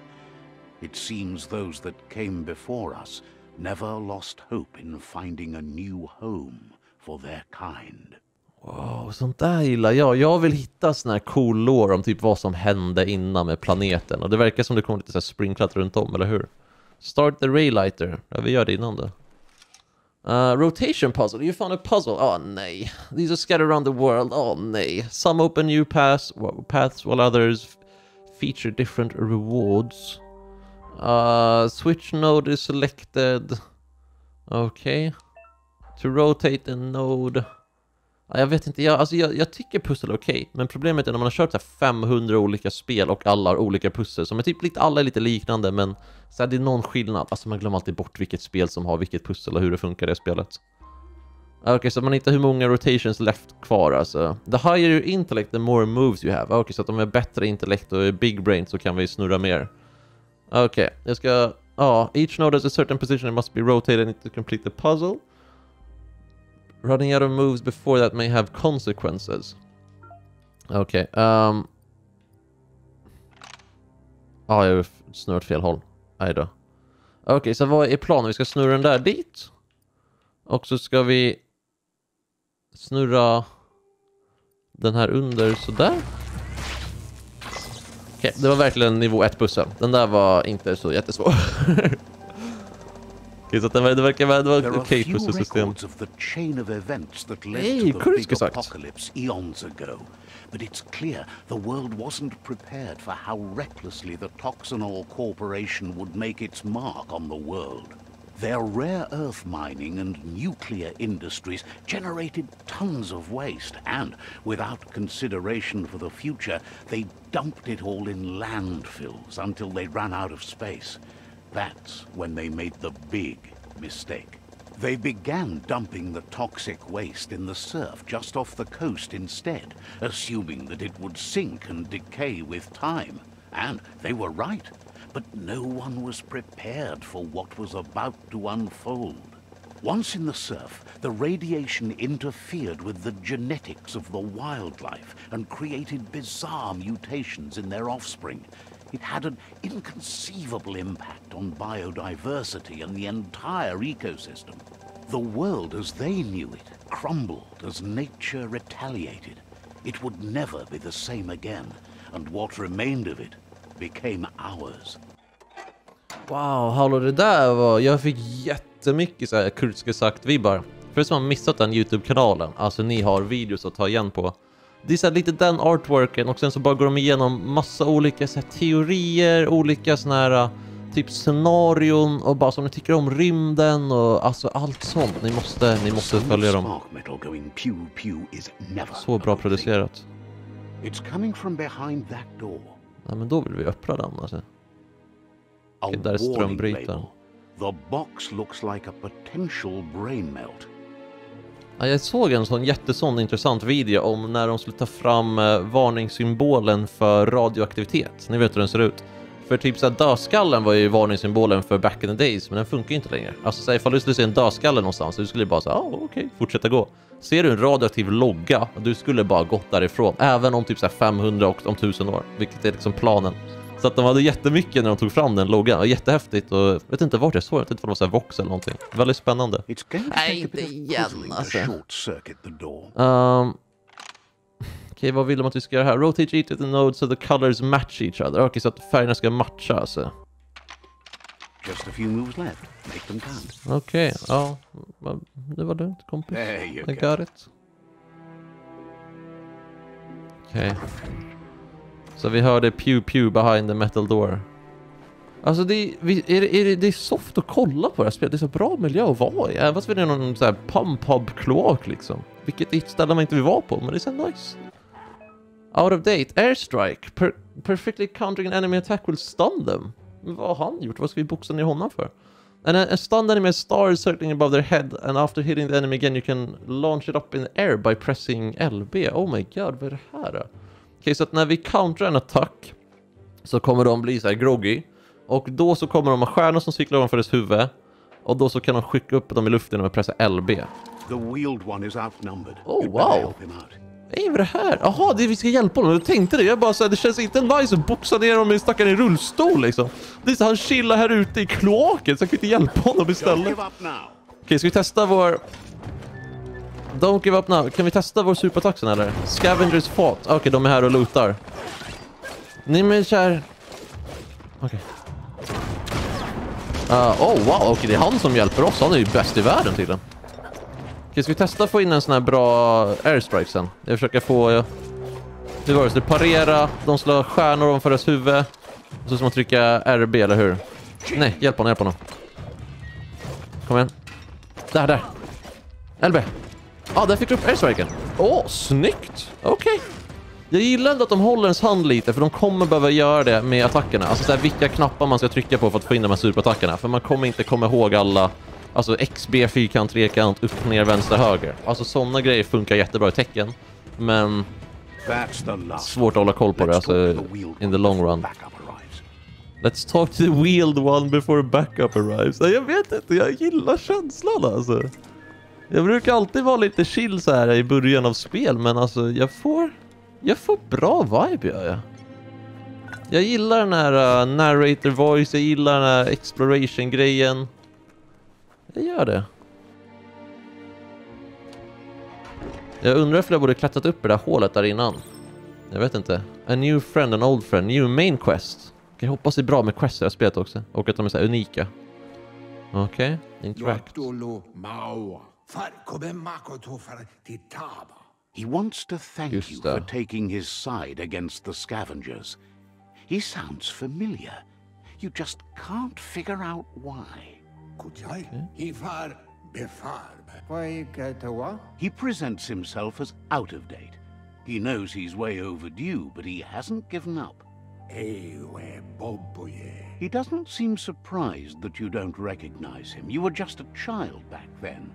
It seems those that came before us never lost hope in finding a new home for their kind. Wow, sånt där gillar jag. Jag vill hitta sån här cool lore om typ vad som hände innan med planeten. Och det verkar som det kommer lite så här sprinklat runt om, eller hur? Start the raylighter. Ja, vi gör det innan då. Uh, rotation puzzle. You found a puzzle. Oh nay. These are scattered around the world. Oh nej. Some open new paths, paths while others feature different rewards. Uh, switch node is selected. Okay. To rotate the node. Jag vet inte, jag, alltså jag, jag tycker pussel är okej, men problemet är när man har kört så här 500 olika spel och alla har olika pussel, som är typ lite, alla är lite liknande, men så här, det är någon skillnad. Alltså man glömmer alltid bort vilket spel som har vilket pussel och hur det funkar i det spelet. Okej, så man hittar hur många rotations left kvar alltså. The higher your intellect, the more moves you have. Okej, så att om vi har bättre intellekt och är big brain så kan vi snurra mer. Okej, jag ska... Ja, each node has a certain position and must be rotated to complete the puzzle. Running out of moves before that may have consequences. Okej, ehm... Um, ja, ah, jag har åt snurrat fel håll. Aj då. Okej, så vad är planen? Vi ska snurra den där dit. Och så ska vi snurra den här under sådär. Okej, det var verkligen nivå 1-bussen. Den där var inte så jättesvår. There are few records of the chain of events that led Hey, to the big har sagt. apocalypse eons ago. But it's clear the world wasn't prepared for how recklessly the Toxanol Corporation would make its mark on the world. Their rare earth mining and nuclear industries generated tons of waste, and without consideration for the future, they dumped it all in landfills until they ran out of space. That's when they made the big mistake. They began dumping the toxic waste in the surf just off the coast instead, assuming that it would sink and decay with time. And they were right. But no one was prepared for what was about to unfold. Once in the surf, the radiation interfered with the genetics of the wildlife and created bizarre mutations in their offspring. It had an inconceivable impact on biodiversity and the entire ecosystem. The world as they knew it crumbled as nature retaliated. It would never be the same again, and what remained of it became ours. Wow, hallå det där var... Jag fick jättemycket så här Kurtske sagt-vibbar. För er som har missat den YouTube-kanalen, alltså ni har videos att ta igen på. Det är så lite den artworken och sen så bara går de igenom massa olika så teorier, olika såna här uh, typ scenarion och bara som ni tycker om rymden och alltså allt sånt. Ni måste, ni måste följa dem. Så bra producerat. It's coming from behind that door. Ja men då vill vi öppna den alltså. Okej, där är strömbrytaren. The box looks like a potential brain melt. Ja, jag såg en sån jättesån intressant video om när de skulle ta fram eh, varningssymbolen för radioaktivitet. Ni vet hur den ser ut. För typ såhär dödskallen var ju varningssymbolen för back in the days, men den funkar ju inte längre. Alltså såhär, ifall du skulle se en dödskalle någonstans, du skulle bara säga ah, ja okej, fortsätta gå. Ser du en radioaktiv logga, du skulle bara gått därifrån, även om typ såhär 500 och om 1000 år, vilket är liksom planen. Så att de hade jättemycket när de tog fram den loggan, och jättehäftigt och jag vet inte vart jag såg jag vet inte om det var såhär Vox eller någonting. Väldigt spännande. Nej, inte igen, alltså. Um, Okej, vad vill de att vi ska göra här? Rotate each of the nodes so the colors match each other. Okej, så att färgerna ska matcha alltså. Just a few moves left. Make them count. Okej, ja. va- Det var lugnt kompis. I go. got it. Okej. Så vi hörde pew pew behind the metal door. Alltså det är, är, det- är, det- det är soft att kolla på det här spelet. Det är så bra miljö att vara i. Även fast det är någon sån här pump kloak liksom. Vilket är ett ställe man inte vill vara på, men det är så nice. Out of date, airstrike. Per perfectly countering an enemy attack will stun them. Men vad har han gjort? Vad ska vi boxa ner honom för? And a, a stunned enemy has stars circling above their head and after hitting the enemy again you can launch it up in the air by pressing LB. Oh my god, vad är det här Okej, så att när vi counterar en attack så kommer de bli så här groggy och då så kommer de ha stjärnor som cyklar ovanför deras huvud och då så kan de skicka upp dem i luften att pressa LB. The wheeled one is outnumbered. Oh, wow. Nej, vad är det här? Jaha, det vi ska hjälpa honom. Jag tänkte det. Jag bara så här, det känns inte nice att boxa ner honom i stackaren i rullstol liksom. Det är så han chillar här ute i kloaken så jag kan inte hjälpa honom istället. Okej, ska vi testa vår... Don't give up now. Kan vi testa vår superattack sen eller? Scavengers fought. Okej, de är här och lootar. Ni men kär... Okej. Uh, oh wow, okej det är han som hjälper oss. Han är ju bäst i världen tydligen. Okej, ska vi testa få in en sån här bra airstrike sen? Jag försöker få... Uh, hur var det? Så det parera, de slår stjärnor ovanför deras huvud. Och så ska man trycka RB, eller hur? Nej, hjälp honom, hjälp honom. Kom igen. Där, där. LB. Ja, ah, där fick du upp airstriken. Åh, oh, snyggt. Okej. Jag gillar ändå att de håller ens hand lite, för de kommer behöva göra det med attackerna. Alltså så här, vilka knappar man ska trycka på för att få in de här superattackerna. För man kommer inte komma ihåg alla... Alltså X, B, fyrkant, trekant, upp, ner, vänster, höger. Alltså sådana grejer funkar jättebra i tecken. Men svårt att hålla koll på det, alltså in the long run. Let's talk to the wheeled one before backup arrives. Jag vet inte, jag gillar känslan alltså. Jag brukar alltid vara lite chill så här i början av spel, men alltså jag får... Jag får bra vibe gör jag. Jag gillar den här uh, narrator voice, jag gillar den här exploration-grejen. Jag gör det. Jag undrar ifall jag borde klättrat upp i det där hålet där innan. Jag vet inte. A new friend, an old friend, new main quest. Jag hoppas det är bra med quests i det här spelet också. Och att de är så unika. Okej, interact. Luatulu maua. Far come makoto far titaba. He wants to thank Just you det. for taking his side against the scavengers. He sounds familiar. You just can't figure out why. Kujai. Ifar befarb. Wai katawa? He presents himself as out of date. He knows he's way overdue, but he hasn't given up. He doesn't seem surprised that you don't recognize him. You were just a child back then,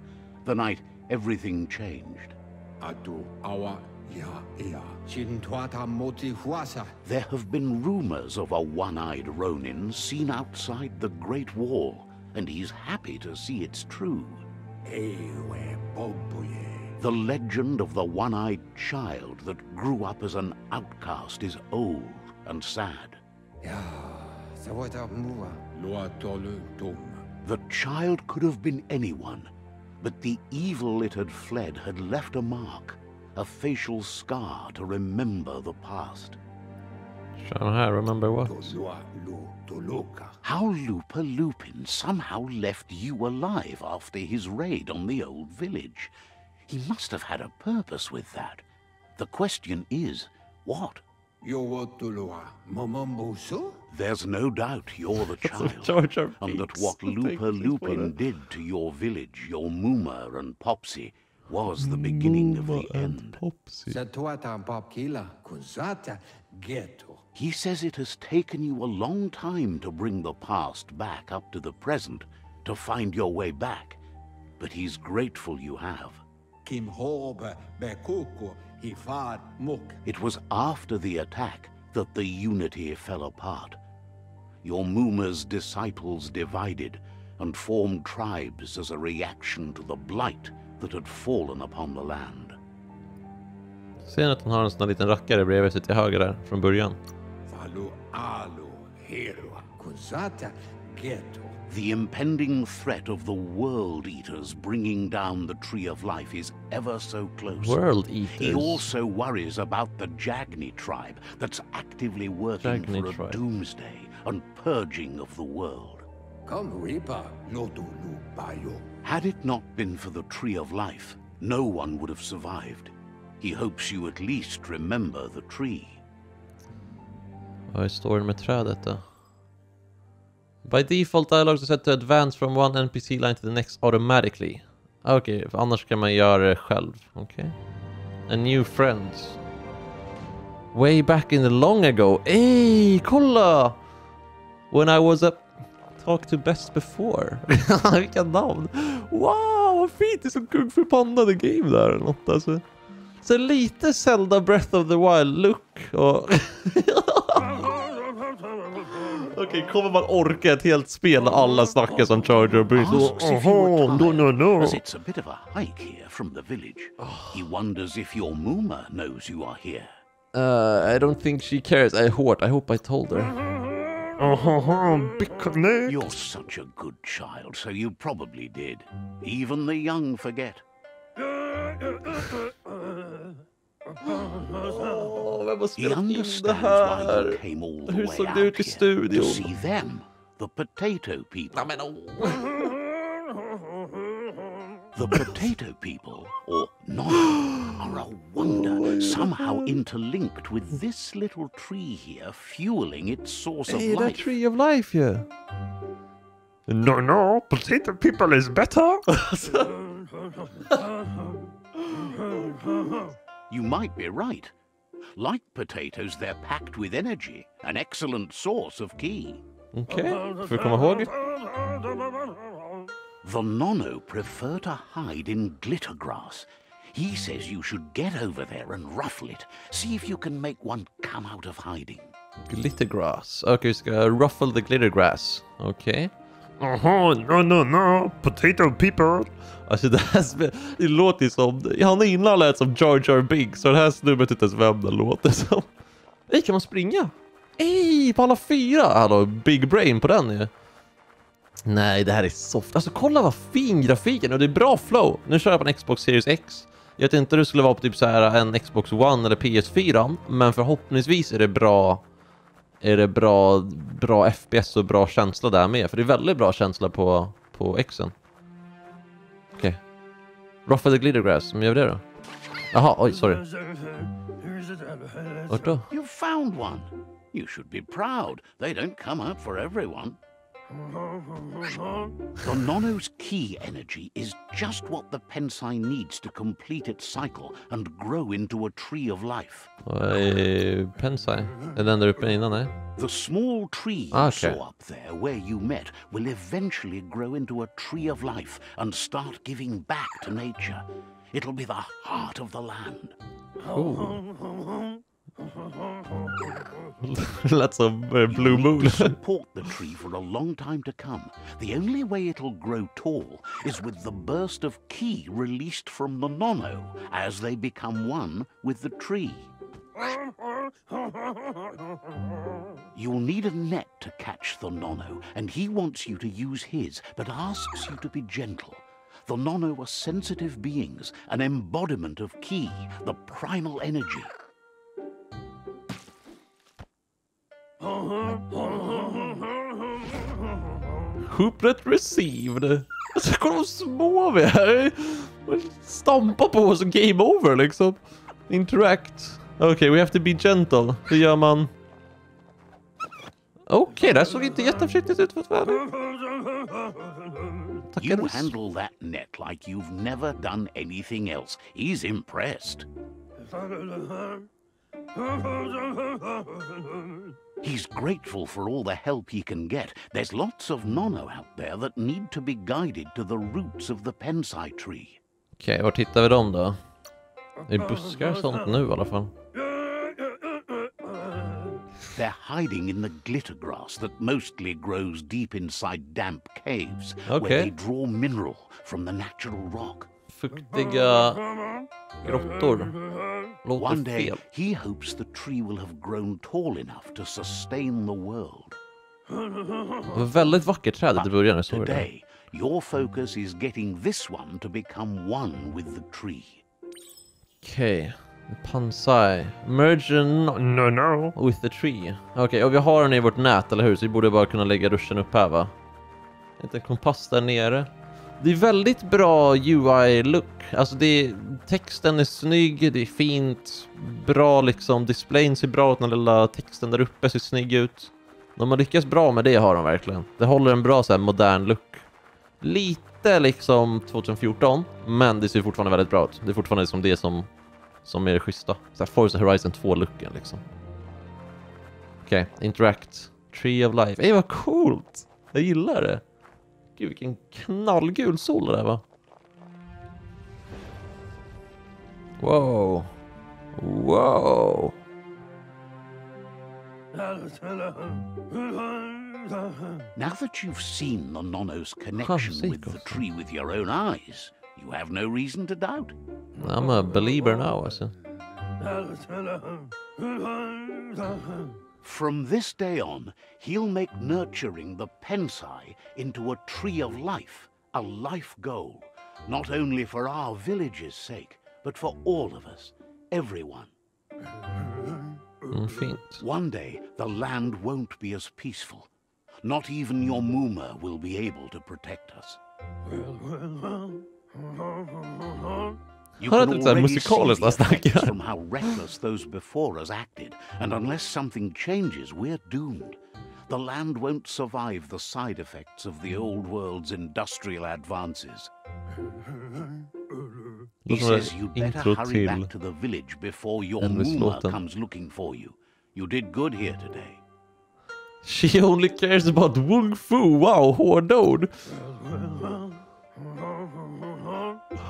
the night everything changed. Atu awa ya ea. Chintuata moti huasa. There have been rumors of a one-eyed Ronin seen outside the Great Wall, and he's happy to see it's true. The legend of the one-eyed child that grew up as an outcast is old and sad. Ya. Sawata mua. Luatolu tum. The child could have been anyone, but the evil it had fled had left a mark, a facial scar to remember the past. Kör här, remember what? Tulua lu tuluka. How Lupa Lupin somehow left you alive after his raid on the old village. He must have had a purpose with that. The question is, what? Yo tulua. Momombusu? There's no doubt you're the child, Jar Jar and that what Thank Lupa you for Lupin did to your village, your Muma and Popsy, was the beginning of the Mumma and end. Popsy. Satuata papkila. Kunzata ghetto. He says it has taken you a long time to bring the past back up to the present, to find your way back. But he's grateful you have. Kim hobe bekuku. Ifar muk. It was after the attack that the unity fell apart. Your Muma's disciples divided and formed tribes as a reaction to the blight that had fallen upon the land. Ser att han har en sån liten rackare bredvid sig till höger där från början? Falu alu. Hero. Kunzata ghetto. The impending threat of the World Eaters bringing down the Tree of Life is ever so close. World Eaters. He also worries about the Jagni tribe that's actively working Jagni for a tribe. doomsday and purging of the world. Come Reaper. Lotu lu bayo. Had it not been for the Tree of Life, no one would have survived. He hopes you at least remember the tree. Vad är storyn med trädet då? By default dialogues are set to advance from one NPC line to the next automatically. Okej, Okej, för annars kan man göra det själv. Okej. A new friend. Way back in the long ago. Ey, kolla! When I was a... Talk to best before. Vilka namn! Wow, vad fint! Det är som Kung Fu Panda the Game där eller något alltså. Så lite Zelda Breath of the Wild look och... Okej, kommer man orka ett helt spel där alla snackar som Charger Breeze? Asks if you no, no, no. As it's a bit of a hike here from the village. He wonders if your Muma knows you are here. Uh, I don't think she cares. I hoard. I hope I told her. You're such a good child, so you probably did. Even the young forget. Åh, vem har He spelat in det understands why you här? came all the Hur way såg det out ut i here studion? to see them, the potato people. Ja, men åh. The potato people, or non, are a wonder, somehow interlinked with this little tree here, fueling its source of Hey, that life. tree of life ju. No, no, potato people is better. You might be right. Like potatoes, they're packed with energy, an excellent source of key. Okej, får vi komma ihåg? The Nono prefer to hide in glitter grass. He says you should get over there and ruffle it. See if you can make one come out of hiding. Glittergrass. Okej, vi ska uh, ruffle the glitter grass. Okej. Uh-huh, no, no, no, potato people. Alltså det här det låter ju som... Han innan lät som Jar Jar Binks och det här snubben vet inte ens vem det låter som. Ey, kan man springa? Ey, på alla fyra! Har big brain på den ju. Nej, det här är soft. Alltså kolla vad fin grafiken och det är bra flow. Nu kör jag på en Xbox Series X. Jag vet inte hur det skulle vara på typ så här en Xbox One eller PS4, men förhoppningsvis är det bra är det bra, bra FPS och bra känsla där med. För det är väldigt bra känsla på, på Xen. Okej. Ruffle the Glittergrass, men gör vi det då? Jaha, oj, sorry. Vart då? You found one. You should be proud. They don't come up for everyone. The Nono's key energy is just what the Pensai needs to complete its cycle and grow into a tree of life. Vad är Pensai? Är den där uppe innan? Nej? The small tree you ah, Okay. saw up there where you met will eventually grow into a tree of life and start giving back to nature. It'll be the heart of the land. Lät of eh, Blue Moon. support the tree for a long time to come. The only way it'll grow tall is with the burst of ki released from the nono as they become one with the tree. You'll need a net to catch the nono, and he wants you to use his, but asks you to be gentle. The nono are sensitive beings, an embodiment of ki, the primal energy. Hoopret received. Alltså kolla vad små vi är. Stampa på oss och game over liksom. Interact. Okay, we have to be gentle. Hur gör man? Okej, det här såg inte jätteförsiktigt ut för att vara You handle that net like you've never done anything else. He's impressed. He's grateful for all the help he can get. There's lots of Nono out there that need to be guided to the roots of the Pensai tree. Okej, var hittar vi dem då? Det är buskar och sånt nu i alla fall. They're hiding in the glitter grass that mostly grows deep inside damp caves Okay. where they draw mineral from the natural rock. Fuktiga grottor. Låter One day, fel. he hopes the tree will have grown tall enough to sustain the world. Det var väldigt vackert trädet i början. Jag såg det. Your focus is getting this one to become one with the tree. Okej. Pansai. Merge no, No, no. with the tree. Okej, och vi har den i vårt nät, eller hur? Så vi borde bara kunna lägga ruschen upp här, va? Inte kompass där nere. Det är väldigt bra UI-look. Alltså det är, texten är snygg, det är fint, bra liksom, displayen ser bra ut, den lilla texten där uppe ser snygg ut. De har lyckats bra med det har de verkligen. Det håller en bra så här modern look. Lite liksom 2014, men det ser fortfarande väldigt bra ut. Det är fortfarande som det som, som är det schyssta. Så här Forza Horizon 2-looken liksom. Okej, interact. Tree of Life. Ey vad coolt! Jag gillar det. Gud vilken knallgul sol det där var. Wow. Wow. Now that you've seen the Nono's connection with the tree with your own eyes, you have no reason to doubt. I'm a believer now alltså. From this day on, he'll make nurturing the Pensai into a tree of life, a life goal, not only for our village's sake, but for all of us, everyone. One day, the land won't be as peaceful. Not even your Muma will be able to protect us. You Hör can att det är så här already musikaliskt see the när han effects snackar. from how reckless those before us acted, and unless something changes, we're doomed. The land won't survive the side effects of the old world's industrial advances. He Låter says you'd ett better hurry back to the village before your Muma comes looking for you. You did good here today. She only cares about Wung Fu. Wow, hårda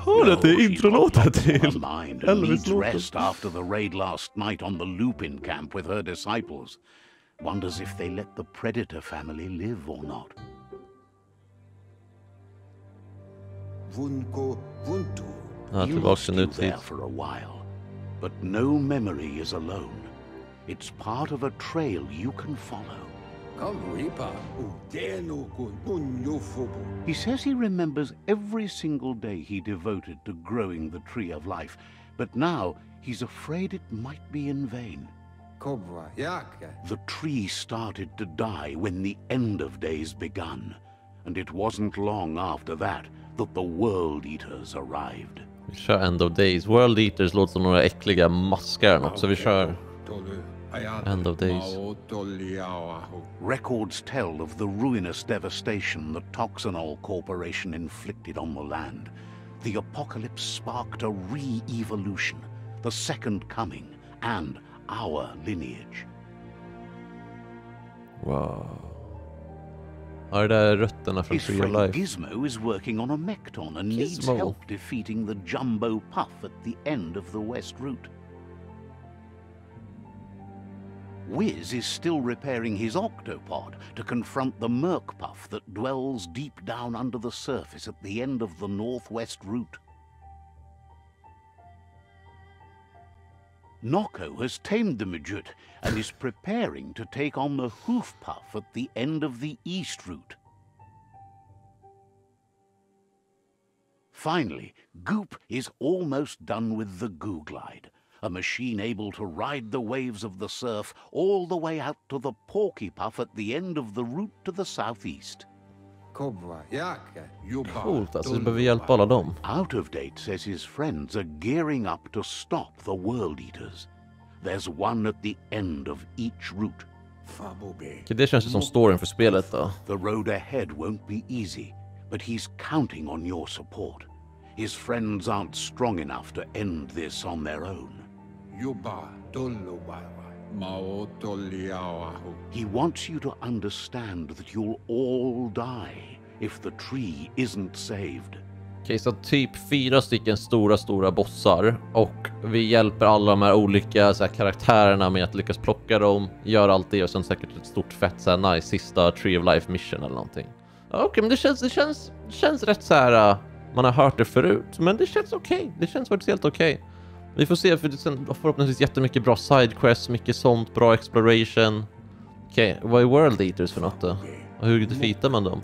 ord. Hör att det är she's introlåten lots on her till mind and needs Elvis-låten? rest after the raid last night on the Lupin camp with her disciples. Wonders if they let the Predator family live or not. Vunko Vuntu. Ja, You tillbaks lost till nutid. there for a while, but no memory is alone. It's part of a trail you can follow. Kaluipa Udenu kun Unyofubu. He says he remembers every single day he devoted to growing the tree of life, but now he's afraid it might be in vain. The tree started to die when the end of days begun, and it wasn't long after that that the World Eaters arrived. Vi kör End of Days. World Eaters låter som några äckliga maskar också. Vi kör Tolu ajat End of Days. Records tell of the ruinous devastation the Toxanol Corporation inflicted on the land. The apocalypse sparked a re-evolution, the second coming, and our lineage. Wow. Ja, det rötterna från His Tree of friend Life. Gizmo is working on a Mekton and needs help defeating the Jumbo Puff at the end of the West Route. Wiz is still repairing his octopod to confront the Merc Puff that dwells deep down under the surface at the end of the Northwest Route. Noko has tamed the Majut and is preparing to take on the Hoof Puff at the end of the East Route. Finally, Goop is almost done with the Goo Glide, a machine able to ride the waves of the surf all the way out to the Porky Puff at the end of the route to the southeast. Kobra yake yuba Coolt alltså, vi behöver hjälpa alla dem. Out of Date says his friends are gearing up to stop the World Eaters. There's one at the end of each route. Fabobe. Okej, Det känns ju som storyn för spelet då. The road ahead won't be easy, but he's counting on your support. His friends aren't strong enough to end this on their own. Yuba tolubawa. Mao toliawahu. He wants you to understand that you'll all die if the tree isn't saved. Okej, så typ fyra stycken stora, stora bossar och vi hjälper alla de här olika så här, karaktärerna med att lyckas plocka dem, gör allt det och sen säkert ett stort fett så här nice sista Tree of Life mission eller någonting. Okej, men det känns, det känns, det känns rätt så här. uh, man har hört det förut, men det känns okej. Det känns faktiskt helt okej. Vi får se, för det sen förhoppningsvis jättemycket bra sidequests, mycket sånt, bra exploration. Okej, vad är World Eaters för något då? Och hur defeatar man dem?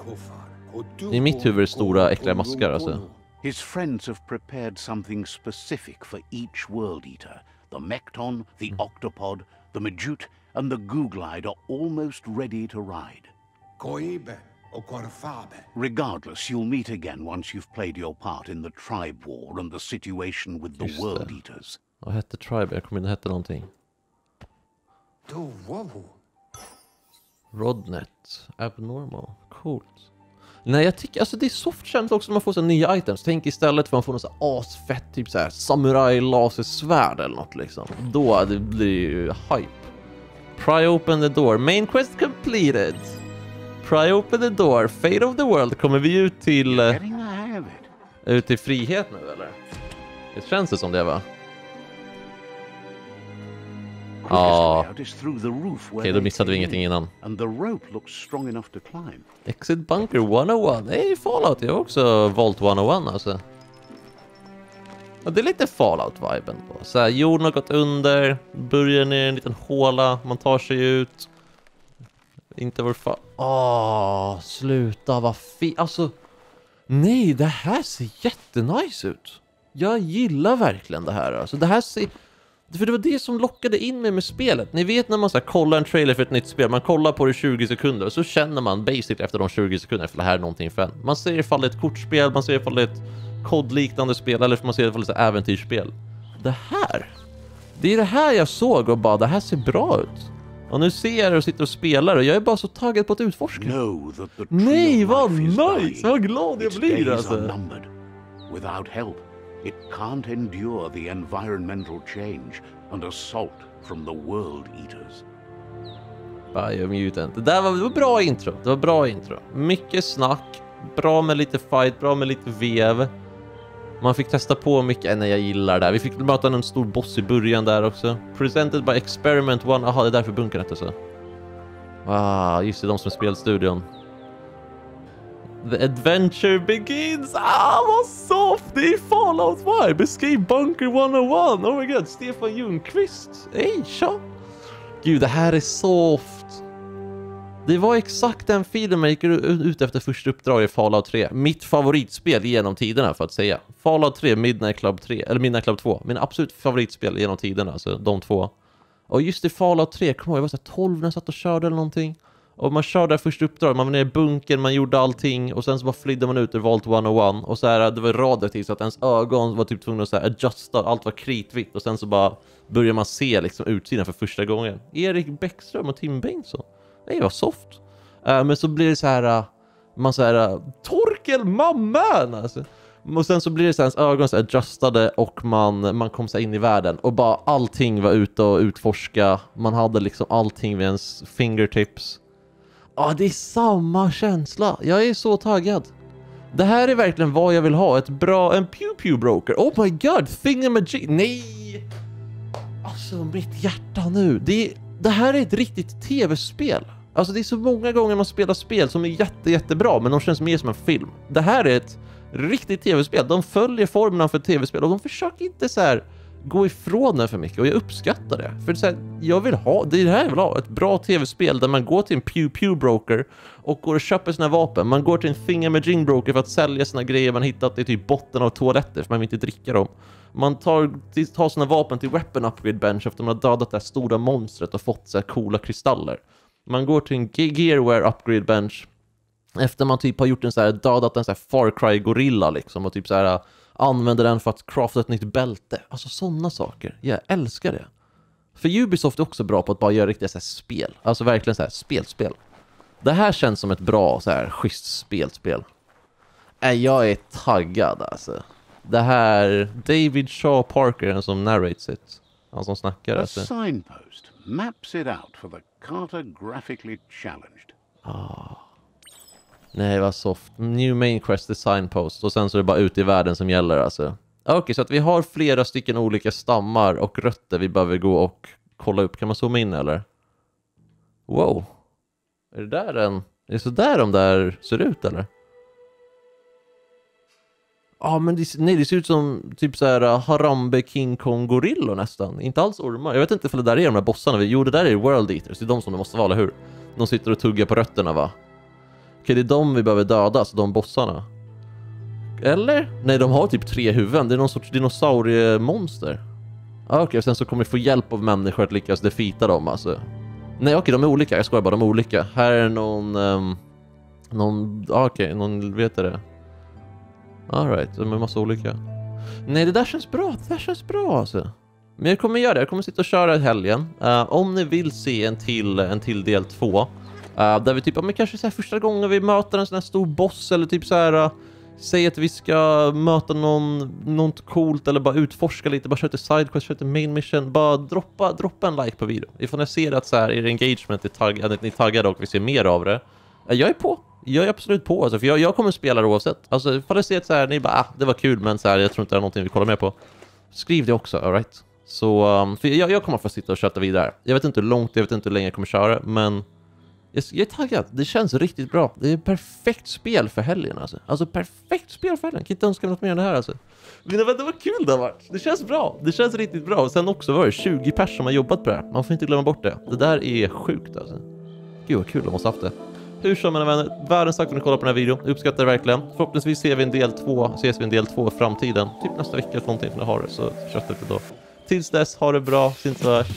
I mitt huvud är det stora äckliga maskar alltså. His friends have prepared something specific for each World Eater. The Mekton, the Octopod, the Majut, and the Googlide are almost ready to ride. Koibe. Regardless, you'll meet again once you've played your part in the tribe war and the situation with the Just World det. Eaters. Vad hette Tribe? Jag kommer inte hette någonting. Rodnet. Abnormal. Coolt. Nej, jag tycker alltså det är soft känsla också när man får så nya items. Tänk istället för att man får något så asfett typ så här samurai lasersvärd eller något liksom. Då det blir ju hype. Pry open the door. Main quest completed. Pry open the door. Fate of the world. Kommer vi ut till, eh, ut till frihet nu eller? Det känns det som det va? Ja. Okej, då missade vi ingenting in, innan. Exit Bunker 101. Det är Fallout. Jag har också Vault 101 alltså. Ja, det är lite Fallout-viben på. Så här, jorden har gått under, börjar ner i en liten håla, man tar sig ut. Inte vår fan... Åh, ah, sluta vad fi... Alltså... Nej, det här ser jättenice ut. Jag gillar verkligen det här. Alltså, det här ser... För det var det som lockade in mig med spelet. Ni vet när man så här, kollar en trailer för ett nytt spel, man kollar på det i 20 sekunder och så känner man basic efter de 20 sekunderna för det här är någonting för en. Man ser ifall det är ett kortspel, man ser ifall det är ett kodliknande spel eller man ser ifall det är ett äventyrsspel. Det här! Det är det här jag såg och bara, det här ser bra ut. Och nu ser jag och sitter och spelar och jag är bara så taggad på att utforska. Nej, vad nice! Vad glad jag blir alltså. Without help, it can't endure the environmental change and assault from the World Eaters. Biomutant. Det där var, det var bra intro. Det var bra intro. Mycket snack. Bra med lite fight, bra med lite vev. Man fick testa på mycket. Nej, jag gillar det här. Vi fick möta en stor boss i början där också. Presented by Experiment One. Jaha, det är därför bunkern hette så. Ah, just det, de som är spelstudion. The adventure begins! Ah, vad soft! Det är Fallout Vibe! Escape Bunker 101! Oh my god, Stefan Ljungqvist! Hej, tja! Gud, det här är soft! Det var exakt den filen man gick ut efter första uppdraget i Fallout 3. Mitt favoritspel genom tiderna för att säga. Fallout 3, Midnight Club 3, eller Midnight Club 2. Min absolut favoritspel genom tiderna, alltså de två. Och just i Fallout 3, kommer jag ihåg, jag var såhär 12 när jag satt och körde eller någonting. Och man körde det första uppdraget, man var nere i bunkern, man gjorde allting och sen så bara flydde man ut ur Vault 101 och så här, det var radioaktivt så att ens ögon var typ tvungna att så här adjusta, allt var kritvitt och sen så bara började man se liksom utsidan för första gången. Erik Bäckström och Tim Bengtsson. Nej, vad soft. Uh, men så blir det så här, eh, man så här, uh, Torkel, mamman! Alltså. Och sen så blir det så här, ens ögon så här adjustade och man, man kom så här in i världen och bara allting var ute och utforska. Man hade liksom allting vid ens fingertips. Ja, det är samma känsla. Jag är så taggad. Det här är verkligen vad jag vill ha. Ett bra, en pew pew broker. Oh my god, thingamajig. Nej! Alltså mitt hjärta nu. Det, det här är ett riktigt tv-spel. Alltså det är så många gånger man spelar spel som är jätte, jättebra, men de känns mer som en film. Det här är ett riktigt tv-spel. De följer formerna för tv-spel och de försöker inte så här gå ifrån den för mycket och jag uppskattar det. För det är så här, jag vill ha, det är det här jag vill ha, ett bra tv-spel där man går till en pew pew broker och går och köper sina vapen. Man går till en thingamajig broker för att sälja sina grejer man hittat i typ botten av toaletter för man vill inte dricka dem. Man tar, tar sina vapen till weapon upgrade bench efter man har dödat det här stora monstret och fått så här coola kristaller. Man går till en gearware upgrade bench efter man typ har gjort en så här, dödat en så här Far Cry gorilla liksom och typ så här äh, använder den för att crafta ett nytt bälte. Alltså sådana saker. Jag älskar det. För Ubisoft är också bra på att bara göra riktiga så här spel. Alltså verkligen så här spelspel. Det här känns som ett bra så här schysst spelspel. Äh, jag är taggad alltså. Det här, David Shaw Parker, som narrates it. Han som snackar A signpost maps it out for the cartographically challenged. Nej, vad soft. New main quest design post och sen så är det bara ut i världen som gäller alltså. Okej, så att vi har flera stycken olika stammar och rötter vi behöver gå och kolla upp. Kan man zooma in eller? Wow. Är det där en... Är det så där de där ser ut eller? Ja, men det, nej, det ser ut som typ så här uh, Harambe King Kong gorillor nästan. Inte alls ormar. Jag vet inte ifall det där är de här bossarna. Jo, det där är World Eaters. Det är de som det måste vara, eller hur? De sitter och tuggar på rötterna va? Okej, det är de vi behöver döda, alltså de bossarna. Eller? Nej, de har typ tre huvuden. Det är någon sorts dinosauriemonster. Ah, okej, sen så kommer vi få hjälp av människor att lyckas defita dem alltså. Nej, okej, de är olika. Jag skojar bara, de är olika. Här är någon... Um, någon... Ah, okej, någon... Vet jag det? Alright, de är massa olika. Nej, det där känns bra. Det där känns bra alltså. Men jag kommer göra det. Jag kommer sitta och köra i helgen. Uh, om ni vill se en till, en till del två. Uh, där vi typ, ja, men kanske så här första gången vi möter en sån här stor boss eller typ så här. Uh, säg att vi ska möta någon, något coolt eller bara utforska lite, bara köra till sidequest, köra till main mission. Bara droppa, droppa en like på videon. Ifall ni ser att så här, er engagement är tagg, att ni är taggade och vi ser mer av det. Jag är på. Jag är absolut på alltså, för jag, jag kommer spela det oavsett. Alltså ifall jag ser att så här, ni bara ah, det var kul men så här, jag tror inte det är någonting vi kollar mer på. Skriv det också, alright? Så, um, för jag, jag kommer få sitta och köta vidare. Jag vet inte hur långt, jag vet inte hur länge jag kommer köra, men jag, jag är taggad. Det känns riktigt bra. Det är perfekt spel för helgen alltså. Alltså perfekt spel för helgen. Jag kan inte önska mig något mer än det här alltså. Mina det vad kul det har varit. Det känns bra. Det känns riktigt bra. Och sen också var det 20 personer som har jobbat på det här. Man får inte glömma bort det. Det där är sjukt alltså. Gud vad kul de måste haft det. Hur som mina vänner, världens tack för att ni kollade på den här videon. Jag uppskattar det verkligen. Förhoppningsvis ser vi en del två, ses vi en del två i framtiden. Typ nästa vecka eller någonting när jag har det, så köttet vi då. Tills dess, ha det bra. Syns och hörs.